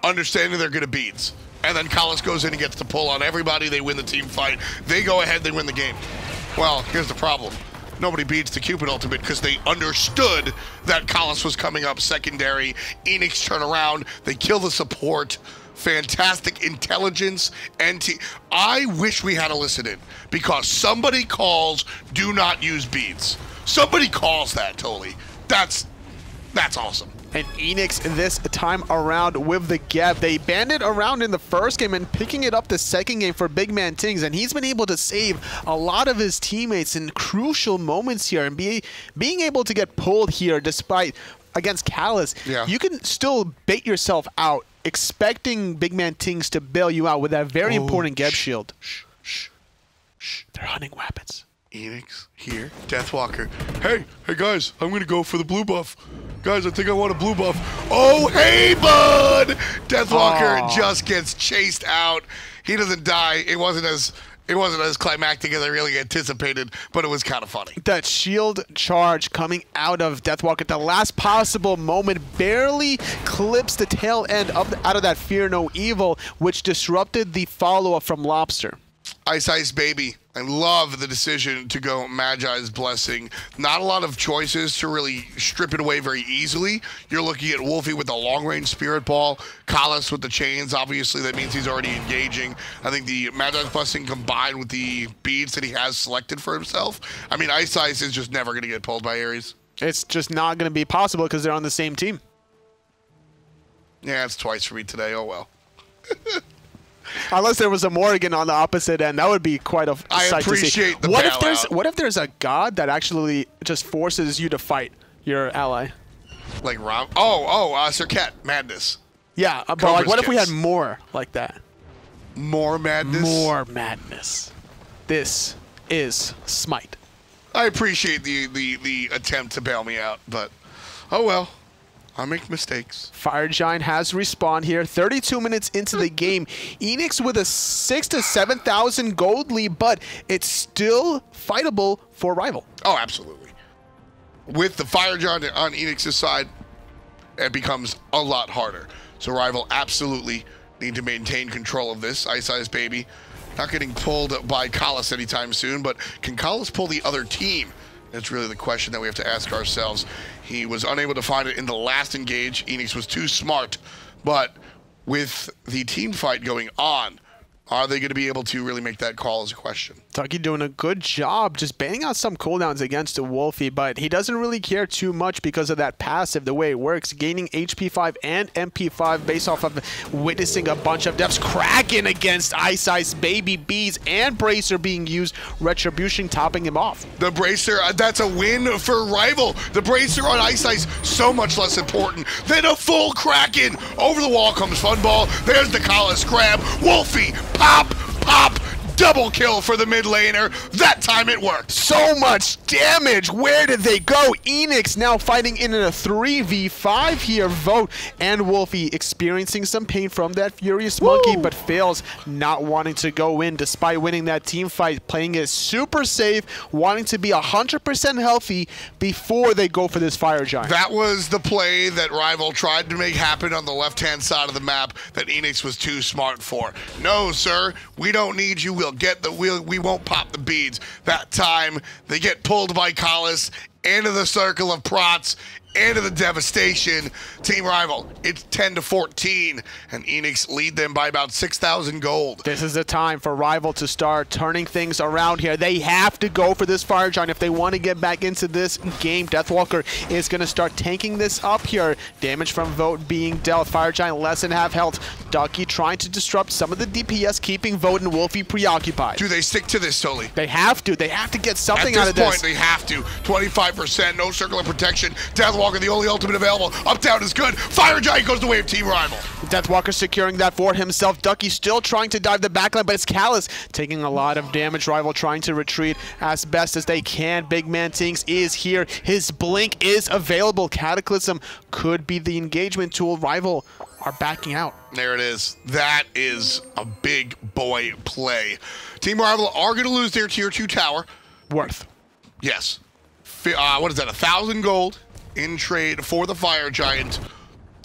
understanding they're going to beads. And then KaLaS goes in and gets the pull on everybody. They win the team fight. They go ahead. They win the game. Well, here's the problem. Nobody beads the Cupid ultimate because they understood that KaLaS was coming up secondary. Eanix turn around. They kill the support. Fantastic intelligence and te- I wish we had a listen in because somebody calls do not use beads. Somebody calls that totally. That's that's awesome. And Eanix this time around with the gap. They banded around in the first game and picking it up the second game for Big Man Tings. And he's been able to save a lot of his teammates in crucial moments here and be being able to get pulled here despite against KaLaS. Yeah. You can still bait yourself out expecting Big Man Tings to bail you out with that very Oh, important Geb shield. Shh, shh. shh. They're hunting weapons. Eanix here, Deathwalker. Hey, hey guys, I'm gonna go for the blue buff. Guys, I think I want a blue buff. Oh, hey, bud! Deathwalker Aw. just gets chased out. He doesn't die. It wasn't as It wasn't as climactic as I really anticipated, but it was kind of funny. That shield charge coming out of Deathwalk at the last possible moment barely clips the tail end of out of that Fear No Evil, which disrupted the follow-up from Lawbster. Ice Ice Baby. I love the decision to go Magi's Blessing. Not a lot of choices to really strip it away very easily. You're looking at Wolfie with the long range Spirit Ball, KaLaS with the chains. Obviously, that means he's already engaging. I think the Magi's Blessing combined with the beads that he has selected for himself. I mean, Ice Ice is just never going to get pulled by Ares. It's just not going to be possible because they're on the same team. Yeah, it's twice for me today. Oh well. [laughs] Unless there was a Morrigan on the opposite end, that would be quite a I sight to see. appreciate the what if there's what if there's a god that actually just forces you to fight your ally? Like Rob. Oh, oh, uh, Cat, Madness. Yeah, uh, but like, what if we had more like that? More madness. More madness. This is Smite. I appreciate the, the, the attempt to bail me out, but oh well. I make mistakes. Fire Giant has respawned here. 32 minutes into the game. Eanix with a six to 7,000 gold lead, but it's still fightable for rival. Oh, absolutely. With the Fire Giant on Eanix's side, it becomes a lot harder. So Rival absolutely need to maintain control of this. Ice Ice Baby not getting pulled by KaLaS anytime soon, but can KaLaS pull the other team? That's really the question that we have to ask ourselves. He was unable to find it in the last engage. Eanix was too smart, but with the team fight going on, are they going to be able to really make that call as a question? Tucky doing a good job just banning out some cooldowns against the Wolfie, but he doesn't really care too much because of that passive, the way it works, gaining HP5 and MP5 based off of witnessing a bunch of deaths. Kraken against Ice Ice, Baby Bees, and Bracer being used, Retribution topping him off. The bracer, uh, that's a win for rival. The bracer on Ice Ice, so much less important than a full Kraken. Over the wall comes Funball. There's the KaLaS grab. Wolfie, pop, pop. Double kill for the mid laner. That time it worked. So much damage. Where did they go? Eanix now fighting in a 3v5 here. Vote and Wolfie experiencing some pain from that Furious Monkey, but fails not wanting to go in despite winning that team fight, playing it super safe, wanting to be 100% healthy before they go for this Fire Giant. That was the play that Rival tried to make happen on the left-hand side of the map that Eanix was too smart for. No, sir, we don't need you. We'll get the we'll, we won't pop the beads. That time they get pulled by KaLaS into the circle of prots, into the devastation. Team Rival, it's 10 to 14, and Eanix lead them by about 6,000 gold. This is the time for Rival to start turning things around here. They have to go for this Fire Giant if they want to get back into this game. Deathwalker is going to start tanking this up here. Damage from Vote being dealt. Fire Giant less than half health. Ducky trying to disrupt some of the DPS, keeping Vote and Wolfie preoccupied. Do they stick to this, Sully? They have to. They have to get something At out this of this. point, they have to. 25%, no circle of protection. Deathwalker, the only ultimate available. Up down is good. Fire Giant goes the way of Team Rival. Deathwalker securing that for himself. Ducky still trying to dive the backline, but it's KaLaS taking a lot of damage. Rival trying to retreat as best as they can. Big Man Tinks is here. His blink is available. Cataclysm could be the engagement tool. Rival are backing out. There it is. That is a big boy play. Team Rival are going to lose their tier two tower. Worth. Yes. Uh, what is that? A thousand gold in trade for the Fire Giant.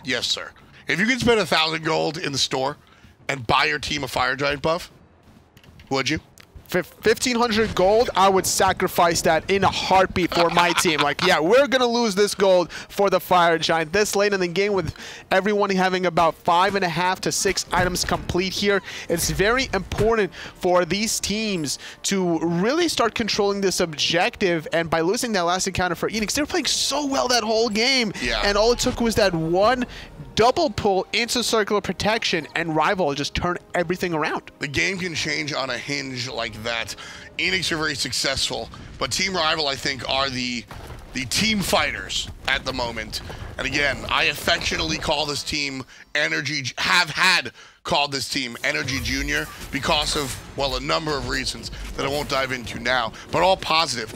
Yes, sir. If you could spend a thousand gold in the store and buy your team a Fire Giant buff, would you? Fif- 1500 gold, I would sacrifice that in a heartbeat for my team. Like, yeah, we're going to lose this gold for the Fire Giant. This late in the game with everyone having about five and a half to six items complete here, it's very important for these teams to really start controlling this objective. And by losing that last encounter for Eanix, they were playing so well that whole game. Yeah. And all it took was that one double pull into circular protection, and Rival just turn everything around. The game can change on a hinge like that. Eanix are very successful, but Team Rival, I think, are the the team fighters at the moment. And again, I affectionately call this team Energy, have had called this team Energy Junior because of, well, a number of reasons that I won't dive into now, but all positive.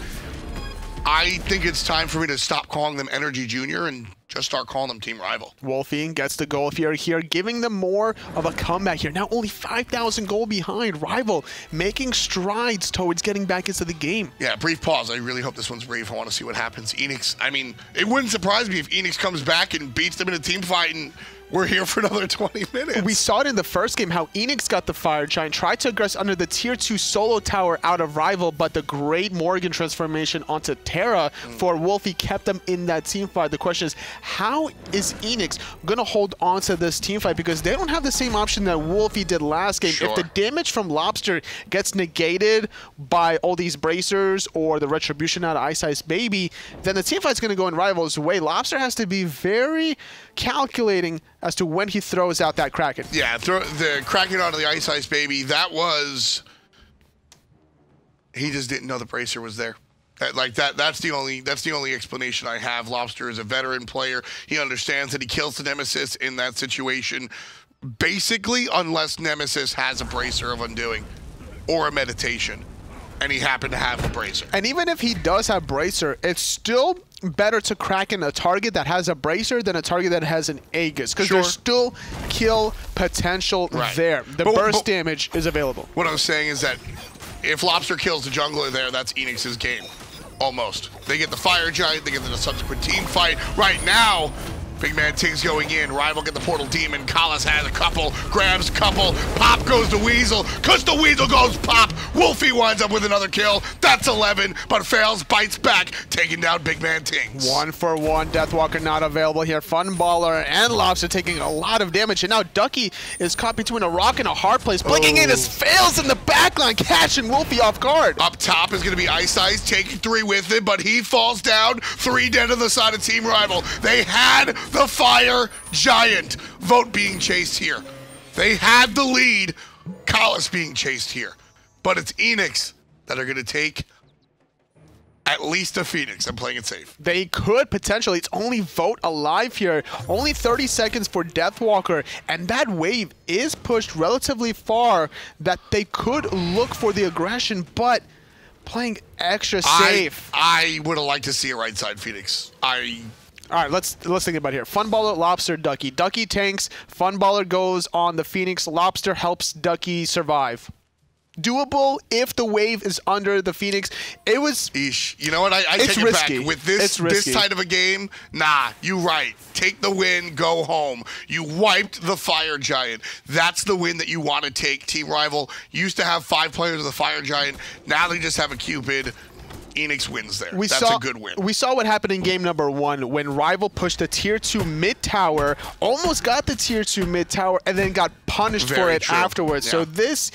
I think it's time for me to stop calling them Energy Junior and just start calling them Team Rival. Wolfie gets the goal here, here, giving them more of a comeback here. Now only 5,000 goal behind. Rival making strides towards getting back into the game. Yeah, brief pause. I really hope this one's brief. I want to see what happens. Eanix, I mean, it wouldn't surprise me if Eanix comes back and beats them in a team fight and we're here for another 20 minutes. We saw it in the first game how Eanix got the Fire Giant, tried to aggress under the tier 2 solo tower out of Rival, but the great Morrigan transformation onto Terra mm. for Wolfie kept them in that team fight. The question is, how is Eanix going to hold on to this team fight? Because they don't have the same option that Wolfie did last game. Sure. If the damage from Lawbster gets negated by all these bracers or the retribution out of Ice Ice Baby, then the team fight's going to go in Rival's way. Lawbster has to be very calculating as to when he throws out that Kraken. Yeah, throw the Kraken onto the Ice Ice Baby. That was he just didn't know the bracer was there. That, like that that's the only that's the only explanation I have. Lawbster is a veteran player. He understands that he kills the Nemesis in that situation. Basically, unless Nemesis has a bracer of undoing or a meditation. And he happened to have a bracer. And even if he does have bracer, it's still better to Kraken a target that has a bracer than a target that has an Aegis because sure. there's still kill potential right. there. The but, burst but, damage is available. What I was saying is that if Lawbster kills the jungler there, that's Eanix's game. Almost. They get the Fire Giant, they get the subsequent team fight. Right now, Big Man Ting's going in. Rival get the Portal Demon. KaLaS has a couple. Grabs a couple. Pop goes to Weasel. Cause the Weasel goes pop. Wolfie winds up with another kill. That's 11, but fails, bites back, taking down Big Man Tings. One for one. Deathwalker not available here. Funballer and Lawbster taking a lot of damage. And now Ducky is caught between a rock and a hard place. Blinking oh. in his fails in the backline, catching Wolfie off guard. Up top is going to be Ice Ice taking three with him, but he falls down. Three dead on the side of Team Rival. They had the Fire Giant. Vote being chased here. They had the lead. KaLaS being chased here. But it's Eanix that are going to take at least a Phoenix. I'm playing it safe. They could potentially. It's only vote alive here. Only 30 seconds for Deathwalker. And that wave is pushed relatively far that they could look for the aggression, but playing extra safe. I, I would have liked to see a right side Phoenix. I all right, let's let's think about it here. Funballer, Lawbster, Ducky. Ducky tanks. Funballer goes on the Phoenix. Lawbster helps Ducky survive. Doable if the wave is under the Phoenix. It was. Eesh. You know what? I, I take it risky. back. With this this side of a game, nah, you right. Take the win, go home. You wiped the Fire Giant. That's the win that you want to take. Team Rival used to have five players of the Fire Giant. Now they just have a Cupid. Eanix wins there. We That's saw, a good win. We saw what happened in game number one when Rival pushed the tier two mid tower, almost got the tier two mid tower, and then got punished Very for it true. afterwards. Yeah. So this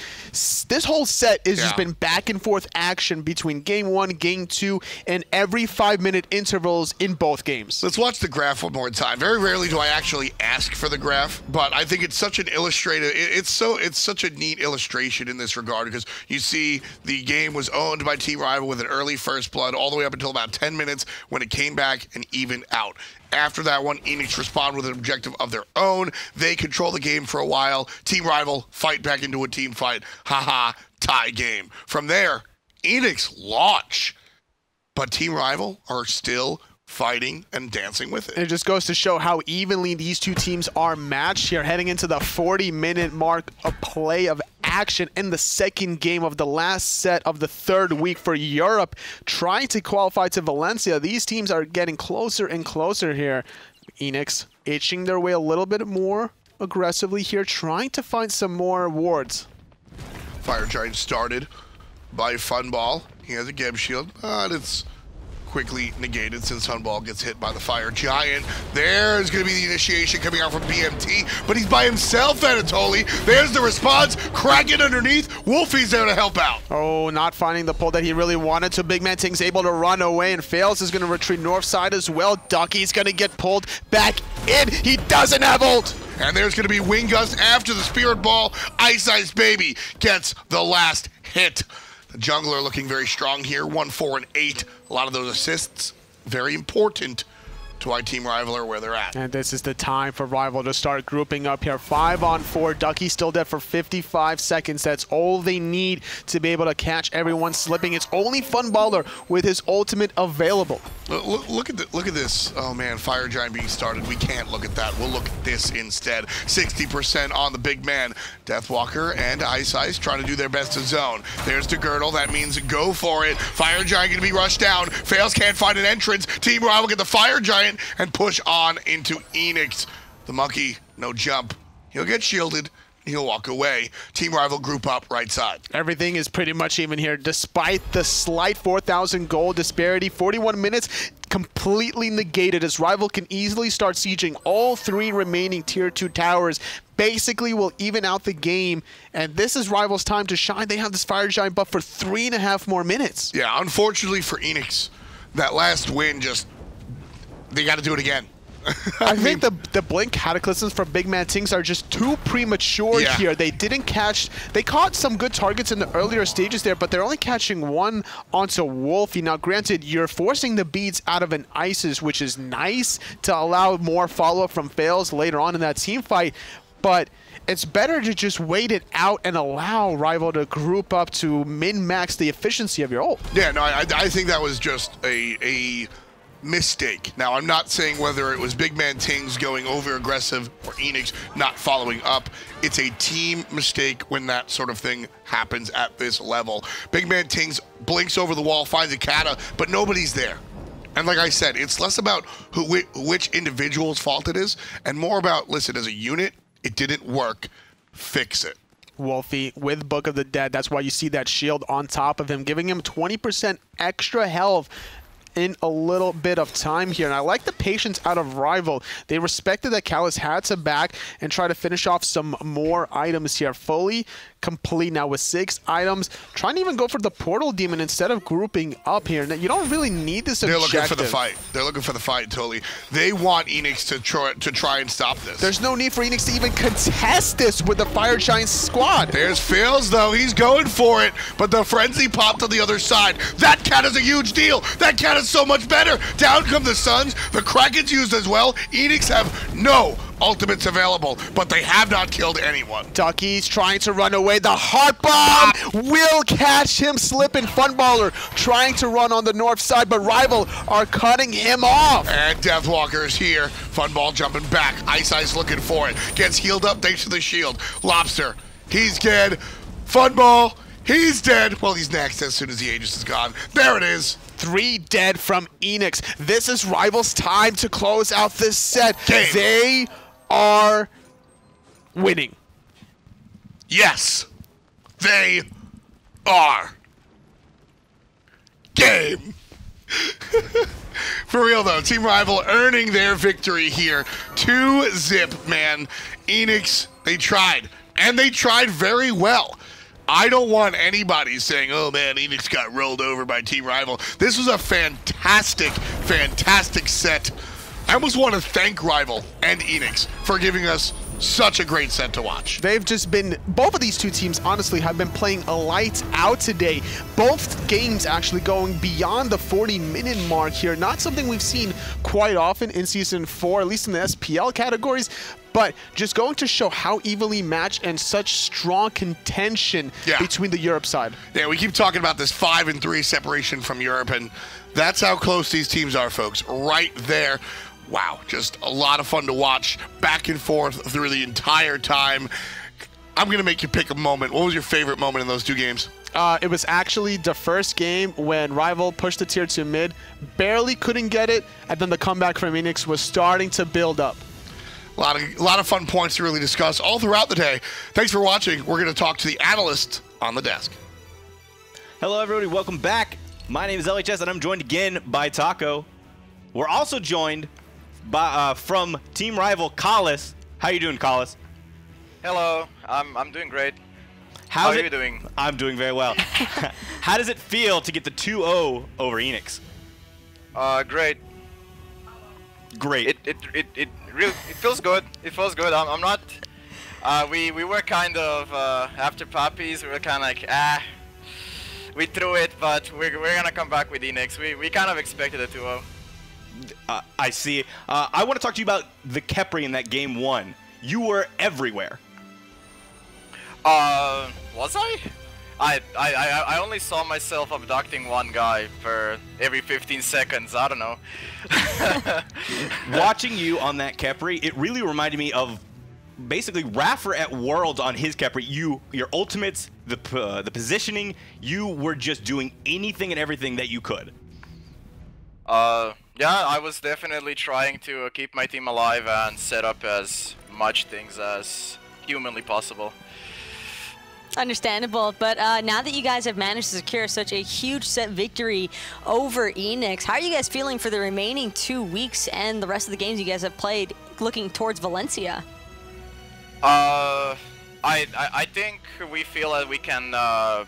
this whole set has yeah. just been back and forth action between game one, game two, and every five minute intervals in both games. Let's watch the graph one more time. Very rarely do I actually ask for the graph, but I think it's such an illustrative. It's so it's such a neat illustration in this regard because you see the game was owned by Team Rival with an early first blood all the way up until about 10 minutes when it came back and evened out. After that one, Eanix respond with an objective of their own. They control the game for a while. Team rival fight back into a team fight. Haha, tie game. From there, Eanix launch. But Team Rival are still fighting and dancing with it. It just goes to show how evenly these two teams are matched here, heading into the 40-minute mark of play of action in the second game of the last set of the third week for Europe, trying to qualify to Valencia. These teams are getting closer and closer here. Eanix itching their way a little bit more aggressively here, trying to find some more wards. Fire Giant started by Funball. He has a Geb shield, but it's quickly negated since Funball gets hit by the Fire Giant. There's going to be the initiation coming out from BMT, but he's by himself, Anatoly. There's the response. Kraken underneath. Wolfie's there to help out. Oh, not finding the pull that he really wanted. So Big Man Ting's able to run away and fails. Is going to retreat north side as well. Ducky's going to get pulled back in. He doesn't have ult. And there's going to be Wing Gust after the Spirit Ball. Ice Ice Baby gets the last hit. The jungler looking very strong here, 1, 4, and 8. A lot of those assists, very important to why Team Rival are where they're at. And this is the time for Rival to start grouping up here. Five on four. Ducky still dead for 55 seconds. That's all they need to be able to catch everyone slipping. It's only Funballer with his ultimate available. Look, look, at the, look at this. Oh man, Fire Giant being started. We can't look at that. We'll look at this instead. 60% on the big man. Deathwalker and Ice Ice trying to do their best to zone. There's the girdle. That means go for it. Fire Giant going to be rushed down. Fails can't find an entrance. Team Rival get the Fire Giant and push on into Eanix. The monkey, no jump. He'll get shielded. He'll walk away. Team Rival group up right side. Everything is pretty much even here, despite the slight 4,000 gold disparity. 41 minutes completely negated as Rival can easily start sieging all three remaining Tier 2 towers. Basically will even out the game, and this is Rival's time to shine. They have this Fire Giant buff for three and a half more minutes. Yeah, unfortunately for Eanix, that last win just, they got to do it again. I, [laughs] I think the the blink cataclysms from Big Man Tings are just too premature yeah. here. They didn't catch. They caught some good targets in the earlier stages there, but they're only catching one onto Wolfie. Now, granted, you're forcing the beads out of an Isis, which is nice to allow more follow up from fails later on in that team fight, but it's better to just wait it out and allow Rival to group up to min-max the efficiency of your ult. Yeah, no, I, I think that was just a, a mistake. Now, I'm not saying whether it was Big Man Tings going over aggressive or Eanix not following up. It's a team mistake when that sort of thing happens at this level. Big Man Tings blinks over the wall, finds a kata, but nobody's there. And like I said, it's less about who which individual's fault it is, and more about listen, as a unit, it didn't work. Fix it. Wolfie with Book of the Dead. That's why you see that shield on top of him, giving him 20% extra health in a little bit of time here. And I like the patience out of Rival. They respected that KaLaS had to back and try to finish off some more items here. Fully complete now with six items. Trying to even go for the Portal Demon instead of grouping up here. Now, you don't really need this They're objective. looking for the fight. They're looking for the fight, totally. They want Eanix to try, to try and stop this. There's no need for Eanix to even contest this with the Fire Giant squad. There's Fails, though. He's going for it, but the Frenzy popped on the other side. That cat is a huge deal. That cat is so much better. Down come the Suns. The Kraken's used as well. Eanix have no ultimates available, but they have not killed anyone. Ducky's trying to run away. The heart bomb will catch him slipping. Funballer trying to run on the north side, but Rival are cutting him off. And Deathwalker is here. Funball jumping back. Ice Ice looking for it. Gets healed up thanks to the shield. Lawbster, he's dead. Funball, he's dead. Well, he's next as soon as the Aegis is gone. There it is. Three dead from Eanix. This is Rival's time to close out this set. Game. They are winning. Yes, they are. Game. [laughs] For real though, Team Rival earning their victory here. Two zip, man. Eanix, they tried. And they tried very well. I don't want anybody saying, oh man, Eanix got rolled over by Team Rival. This was a fantastic, fantastic set I almost want to thank Rival and Eanix for giving us such a great set to watch. They've just been, both of these two teams, honestly, have been playing a lights out today. Both games actually going beyond the 40 minute mark here. Not something we've seen quite often in Season 4, at least in the SPL categories, but just going to show how evenly matched and such strong contention yeah. between the Europe side. Yeah, we keep talking about this 5 and 3 separation from Europe, and that's how close these teams are, folks. Right there wow, just a lot of fun to watch back and forth through the entire time. I'm going to make you pick a moment. What was your favorite moment in those two games? Uh, it was actually the first game when Rival pushed the tier 2 mid, barely couldn't get it, and then the comeback from Eanix was starting to build up. A lot of, a lot of fun points to really discuss all throughout the day. Thanks for watching. We're going to talk to the analyst on the desk. Hello, everybody. Welcome back. My name is LHS, and I'm joined again by Taco. We're also joined by, uh, from team rival KaLaS. How you doing, KaLaS? Hello, I'm, I'm doing great. How's How are it, you doing? I'm doing very well. [laughs] How does it feel to get the 2-0 over Eanix? Uh, great. Great. It it it it really it feels good. It feels good. I'm, I'm not. Uh, we we were kind of uh, after puppies. We were kind of like ah. We threw it, but we're we're gonna come back with Eanix. We we kind of expected a 2-0. Uh, I see. Uh, I want to talk to you about the Khepri in that game one. You were everywhere. Uh, was I? I, I, I, I only saw myself abducting one guy for every 15 seconds. I don't know. [laughs] Watching you on that Khepri, it really reminded me of basically Raffer at Worlds on his Khepri. You, your ultimates, the uh, the positioning, you were just doing anything and everything that you could. Uh, yeah, I was definitely trying to uh, keep my team alive and set up as much things as humanly possible. Understandable, but uh, now that you guys have managed to secure such a huge set victory over Eanix, how are you guys feeling for the remaining two weeks and the rest of the games you guys have played looking towards Valencia? Uh, I, I, I think we feel that we can, uh,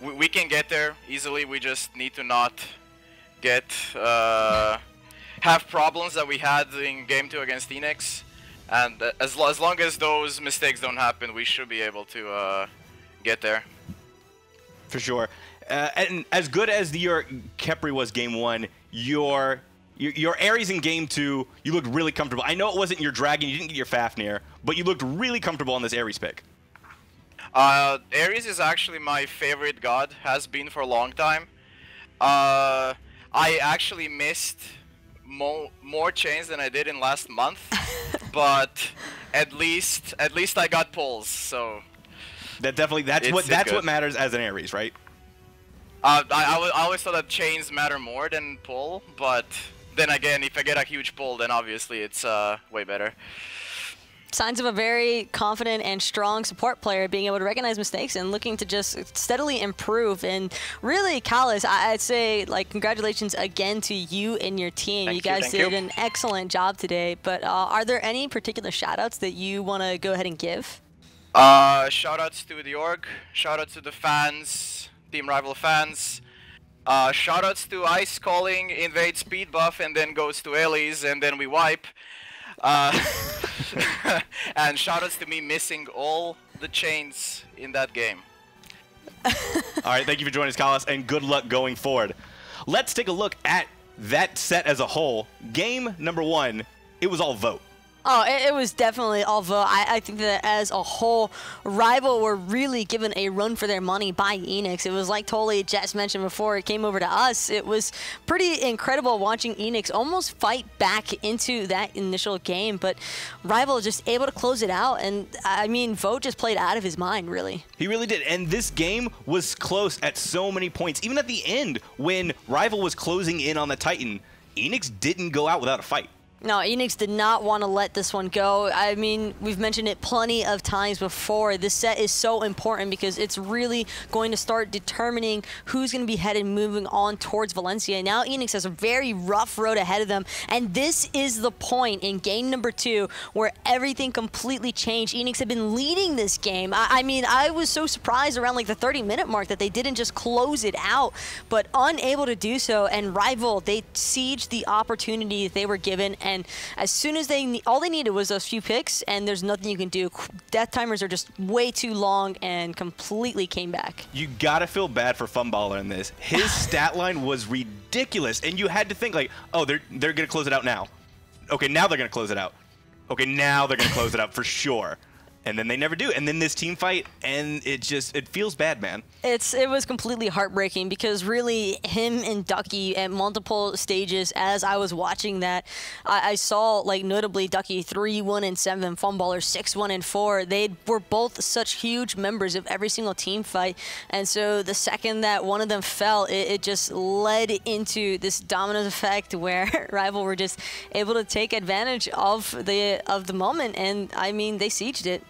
we, we can get there easily. We just need to not get, uh, have problems that we had in game two against Eanix. And as, as long as those mistakes don't happen, we should be able to uh, get there. For sure. Uh, and as good as the, your Khepri was game one, your, your your Ares in game two, you looked really comfortable. I know it wasn't your dragon, you didn't get your Fafnir, but you looked really comfortable on this Ares pick. Uh, Ares is actually my favorite god, has been for a long time. Uh, I actually missed mo more chains than I did in last month, [laughs] but at least at least I got pulls. So that definitely that's It's- what that's good. what matters as an Ares, right? uh, I, I, I always thought that chains matter more than pull, but then again, if I get a huge pull, then obviously it's uh, way better. Signs of a very confident and strong support player being able to recognize mistakes and looking to just steadily improve. And really, KaLaS, I- I'd say like congratulations again to you and your team. Thank you you, guys thank did you. an excellent job today. But uh, are there any particular shoutouts that you want to go ahead and give? Uh, shoutouts to the org, shoutouts to the fans, Team Rival fans. Uh, shoutouts to Ice calling, invade speed buff, and then goes to Ellie's, and then we wipe. Uh, [laughs] and shoutouts to me missing all the chains in that game. All right, thank you for joining us, KaLaS, and good luck going forward. Let's take a look at that set as a whole. Game number one, it was all vote. Oh, it, it was definitely although. I, I think that as a whole, Rival were really given a run for their money by Eanix. It was like totally Jess mentioned before it came over to us. It was pretty incredible watching Eanix almost fight back into that initial game, but Rival just able to close it out. And I mean, Vote just played out of his mind, really. He really did. And this game was close at so many points. Even at the end, when Rival was closing in on the Titan, Eanix didn't go out without a fight. No, Eanix did not want to let this one go. I mean, we've mentioned it plenty of times before. This set is so important because it's really going to start determining who's going to be headed moving on towards Valencia. Now Eanix has a very rough road ahead of them, and this is the point in game number two where everything completely changed. Eanix had been leading this game. I, I mean, I was so surprised around like the 30-minute mark that they didn't just close it out, but unable to do so. And Rival, they sieged the opportunity that they were given, and as soon as they, all they needed was those few picks, and there's nothing you can do. Death timers are just way too long and completely came back. You gotta feel bad for Funballer in this. His [sighs] stat line was ridiculous, and you had to think like, oh, they're they're gonna close it out now. Okay, now they're gonna close it out. Okay, now they're gonna close it out for sure. And then they never do. And then this team fight, and it just it feels bad, man. It's it was completely heartbreaking because really him and Ducky at multiple stages as I was watching that, I, I saw like notably Ducky three one and seven, Funballer six one and four. They were both such huge members of every single team fight, and so the second that one of them fell, it, it just led into this domino effect [laughs] where [laughs] rival were just able to take advantage of the of the moment, and I mean they sieged it.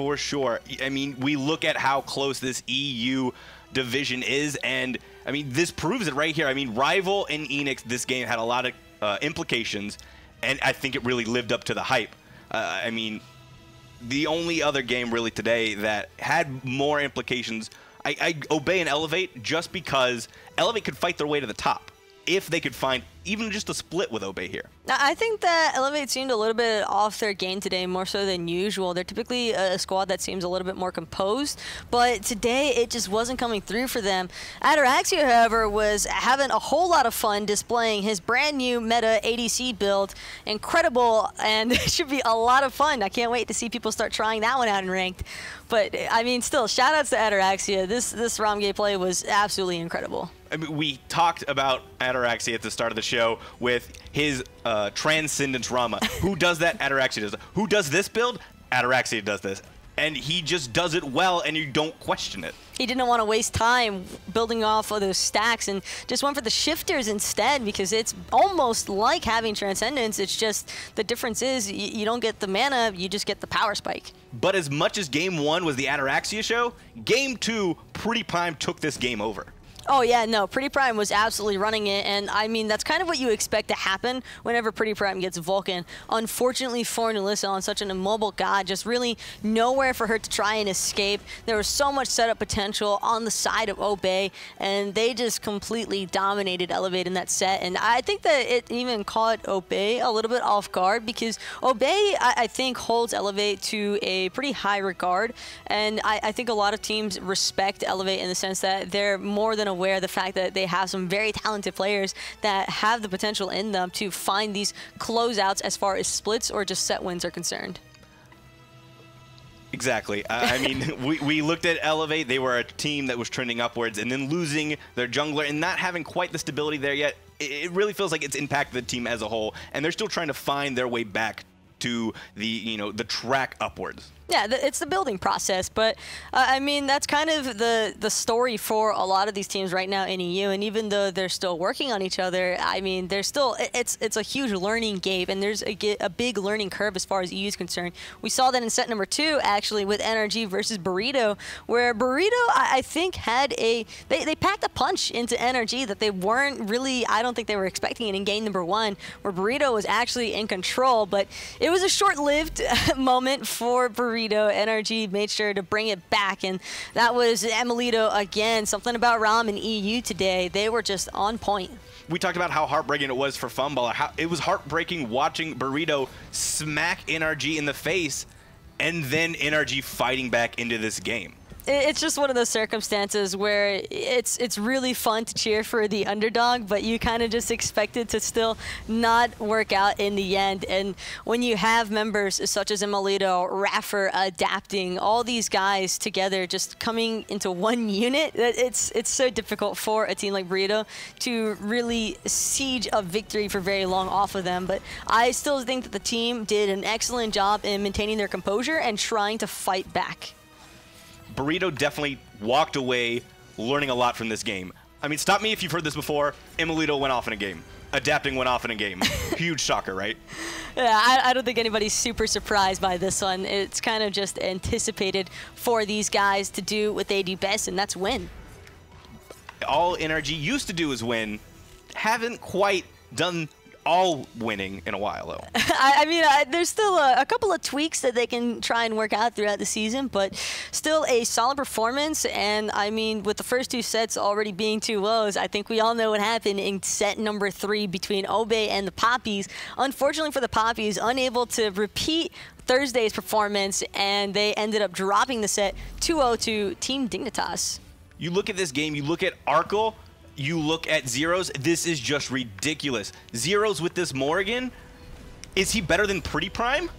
For sure. I mean, we look at how close this EU division is, and I mean, this proves it right here. I mean, Rival and Eanix, this game had a lot of uh, implications, and I think it really lived up to the hype. Uh, I mean, the only other game really today that had more implications, I, I obey and Elevate just because Elevate could fight their way to the top. If they could find even just a split with Obey here. I think that Elevate seemed a little bit off their game today, more so than usual. They're typically a squad that seems a little bit more composed, but today it just wasn't coming through for them. Ataraxia, however, was having a whole lot of fun displaying his brand new meta ADC build. Incredible, and [laughs] it should be a lot of fun. I can't wait to see people start trying that one out in ranked. But I mean, still, shout outs to Ataraxia. This this ROM gameplay was absolutely incredible. I mean, we talked about Ataraxia at the start of the show with his uh, Transcendence Rama. [laughs] Who does that? Ataraxia does. Who does this build? Ataraxia does this. And he just does it well, and you don't question it. He didn't want to waste time building off of those stacks and just went for the shifters instead because it's almost like having Transcendence. It's just the difference is you, you don't get the mana, you just get the power spike. But as much as game one was the Ataraxia show, game two, Pretty Prime took this game over. Oh yeah, no, Pretty Prime was absolutely running it, and I mean that's kind of what you expect to happen whenever Pretty Prime gets Vulcan. Unfortunately for Nalissa on such an immobile god, just really nowhere for her to try and escape. There was so much setup potential on the side of Obey, and they just completely dominated Elevate in that set. And I think that it even caught Obey a little bit off guard because Obey, I, I think, holds Elevate to a pretty high regard, and I, I think a lot of teams respect Elevate in the sense that they're more than aware of the fact that they have some very talented players that have the potential in them to find these closeouts as far as splits or just set wins are concerned. Exactly. I I mean, [laughs] we, we looked at Elevate. They were a team that was trending upwards, and then losing their jungler and not having quite the stability there yet, it, it really feels like it's impacted the team as a whole, and they're still trying to find their way back to the you know the track upwards. Yeah, it's the building process, but uh, I mean that's kind of the the story for a lot of these teams right now in EU. And even though they're still working on each other, I mean there's still it- it's it's a huge learning game, and there's a, a big learning curve as far as EU is concerned. We saw that in set number two actually with NRG versus Burrito, where Burrito I, I think had a they, they packed a punch into NRG that they weren't really I don't think they were expecting it in game number one, where Burrito was actually in control, but it was a short-lived [laughs] moment for Burrito. NRG made sure to bring it back, and that was Emilitoo again. Something about Ram and EU today. They were just on point. We talked about how heartbreaking it was for Funballer. How it was heartbreaking watching Burrito smack NRG in the face, and then NRG fighting back into this game. It- It's just one of those circumstances where it's it's really fun to cheer for the underdog, but you kind of just expect it to still not work out in the end. And when you have members such as Emilitoo, Raffer adapting, all these guys together just coming into one unit, it's it's so difficult for a team like Burrito to really siege a victory for very long off of them. But I still think that the team did an excellent job in maintaining their composure and trying to fight back. Burrito definitely walked away learning a lot from this game. I mean, stop me if you've heard this before. Emilitoo went off in a game. Adapting went off in a game. [laughs] Huge shocker, right? Yeah, I, I don't think anybody's super surprised by this one. It's kind of just anticipated for these guys to do what they do best, and that's win. All NRG used to do is win. Haven't quite done all winning in a while, though. [laughs] I, I mean, I, there's still a, a couple of tweaks that they can try and work out throughout the season, but still a solid performance. And I mean, with the first two sets already being two lows, I think we all know what happened in set number three between Obey and the Poppies. Unfortunately for the Poppies, unable to repeat Thursday's performance, and they ended up dropping the set 2-0 to Team Dignitas. You look at this game, you look at Arkle, you look at Zeros, this is just ridiculous. Zeros with this Morrigan, is he better than Pretty Prime?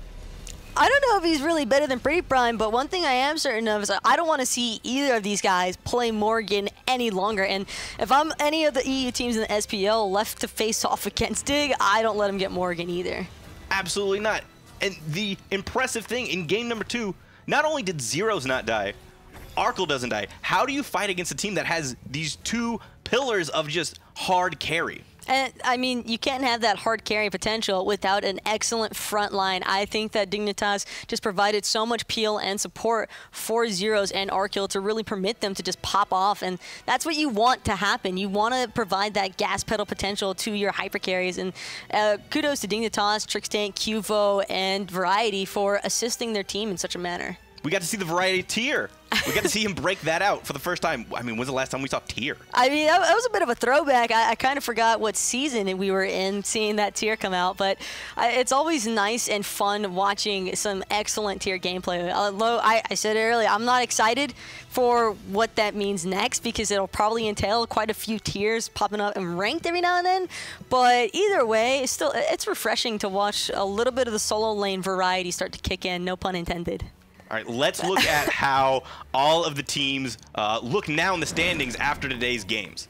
I don't know if he's really better than Pretty Prime, but one thing I am certain of is I don't want to see either of these guys play Morrigan any longer. And if I'm any of the EU teams in the SPL left to face off against Dig, I don't let him get Morrigan either. Absolutely not. And the impressive thing in game number two, not only did Zeros not die, Arkle doesn't die. How do you fight against a team that has these two pillars of just hard carry? And I mean, you can't have that hard carry potential without an excellent front line. I think that Dignitas just provided so much peel and support for Zeros and Arkil to really permit them to just pop off. And that's what you want to happen. You want to provide that gas pedal potential to your hyper carries. And uh, kudos to Dignitas, Trixtank, Cuvo, and Variety for assisting their team in such a manner. We got to see the variety tier. We got to see him break that out for the first time. I mean, when's the last time we saw tier? I mean, that, was a bit of a throwback. I, I kind of forgot what season we were in seeing that tier come out, but I, it's always nice and fun watching some excellent tier gameplay. Although I, I said it earlier, I'm not excited for what that means next because it'll probably entail quite a few tiers popping up and ranked every now and then. But either way, it's still it's refreshing to watch a little bit of the solo lane variety start to kick in. No pun intended. All right, let's look at how all of the teams uh, look now in the standings after today's games.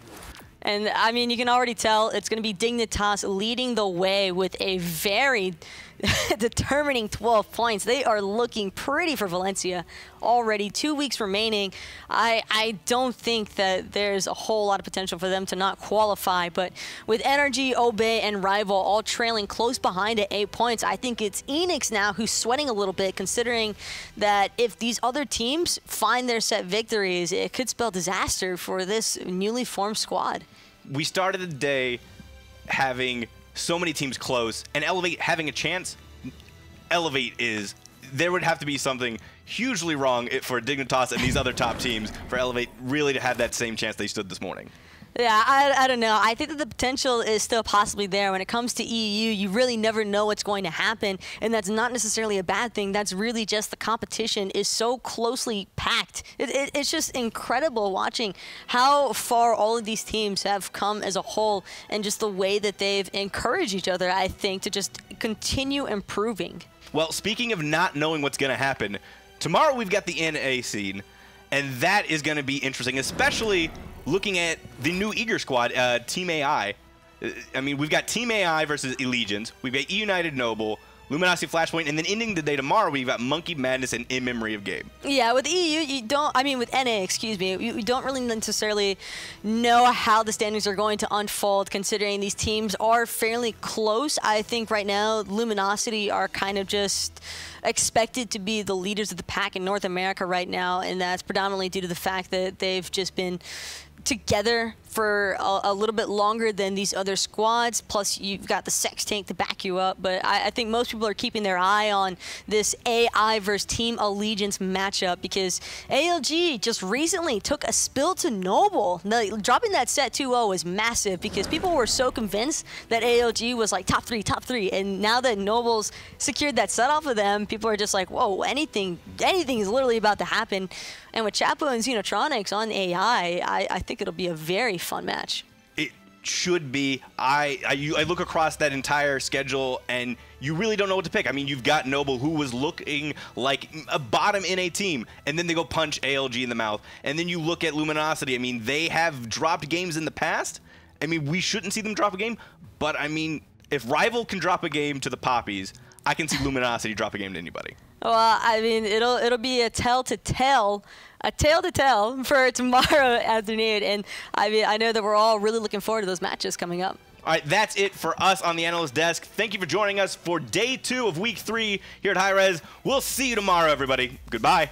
And I mean, you can already tell it's going to be Dignitas leading the way with a very [laughs] determining 12 points. They are looking pretty for Valencia already. Two weeks remaining. I, I don't think that there's a whole lot of potential for them to not qualify, but with Energy, Obey, and Rival all trailing close behind at eight points, I think it's Eanix now who's sweating a little bit, considering that if these other teams find their set victories, it could spell disaster for this newly formed squad. We started the day having so many teams close, and Elevate having a chance. Elevate is there would have to be something hugely wrong eh, for Dignitas and these other top teams for Elevate really to have that same chance they stood this morning. Yeah, I, I don't know. I think that the potential is still possibly there. When it comes to EU, you really never know what's going to happen, and that's not necessarily a bad thing. That's really just the competition is so closely packed. It, it, it's just incredible watching how far all of these teams have come as a whole, and just the way that they've encouraged each other, I think, to just continue improving. Well, speaking of not knowing what's going to happen, tomorrow we've got the NA scene, and that is going to be interesting, especially looking at the new Eager squad, uh, Team AI. Uh, I mean, we've got Team AI versus Allegiance. We've got United Noble, Luminosity Flashpoint, and then ending the day tomorrow, we've got Monkey Madness and In Memory of Gabe. Yeah, with EU, you don't. I mean, with NA, excuse me, you, you don't really necessarily know how the standings are going to unfold, considering these teams are fairly close. I think right now, Luminosity are kind of just expected to be the leaders of the pack in North America right now, and that's predominantly due to the fact that they've just been together for a, a, little bit longer than these other squads. Plus, you've got the Sex Tank to back you up. But I, I, think most people are keeping their eye on this AI versus Team Allegiance matchup because ALG just recently took a spill to Noble. The, dropping that set 2-0 was massive because people were so convinced that ALG was like top three, top three. And now that Noble's secured that set off of them, people are just like, whoa, anything, anything is literally about to happen. And with Chapo and Xenotronics on AI, I, I think it'll be a very fun match. It should be. I, I, you, I look across that entire schedule and you really don't know what to pick. I mean, you've got Noble, who was looking like a bottom in a team, and then they go punch ALG in the mouth. And then you look at Luminosity. I mean, they have dropped games in the past. I mean, we shouldn't see them drop a game, but I mean, if Rival can drop a game to the Poppies, I can see [laughs] Luminosity drop a game to anybody. Well, I mean, it'll it'll be a tell to tell, a tale to tell for tomorrow [laughs] afternoon, and I mean, I know that we're all really looking forward to those matches coming up. All right, that's it for us on the analyst desk. Thank you for joining us for day two of week three here at Hi-Rez. We'll see you tomorrow, everybody. Goodbye.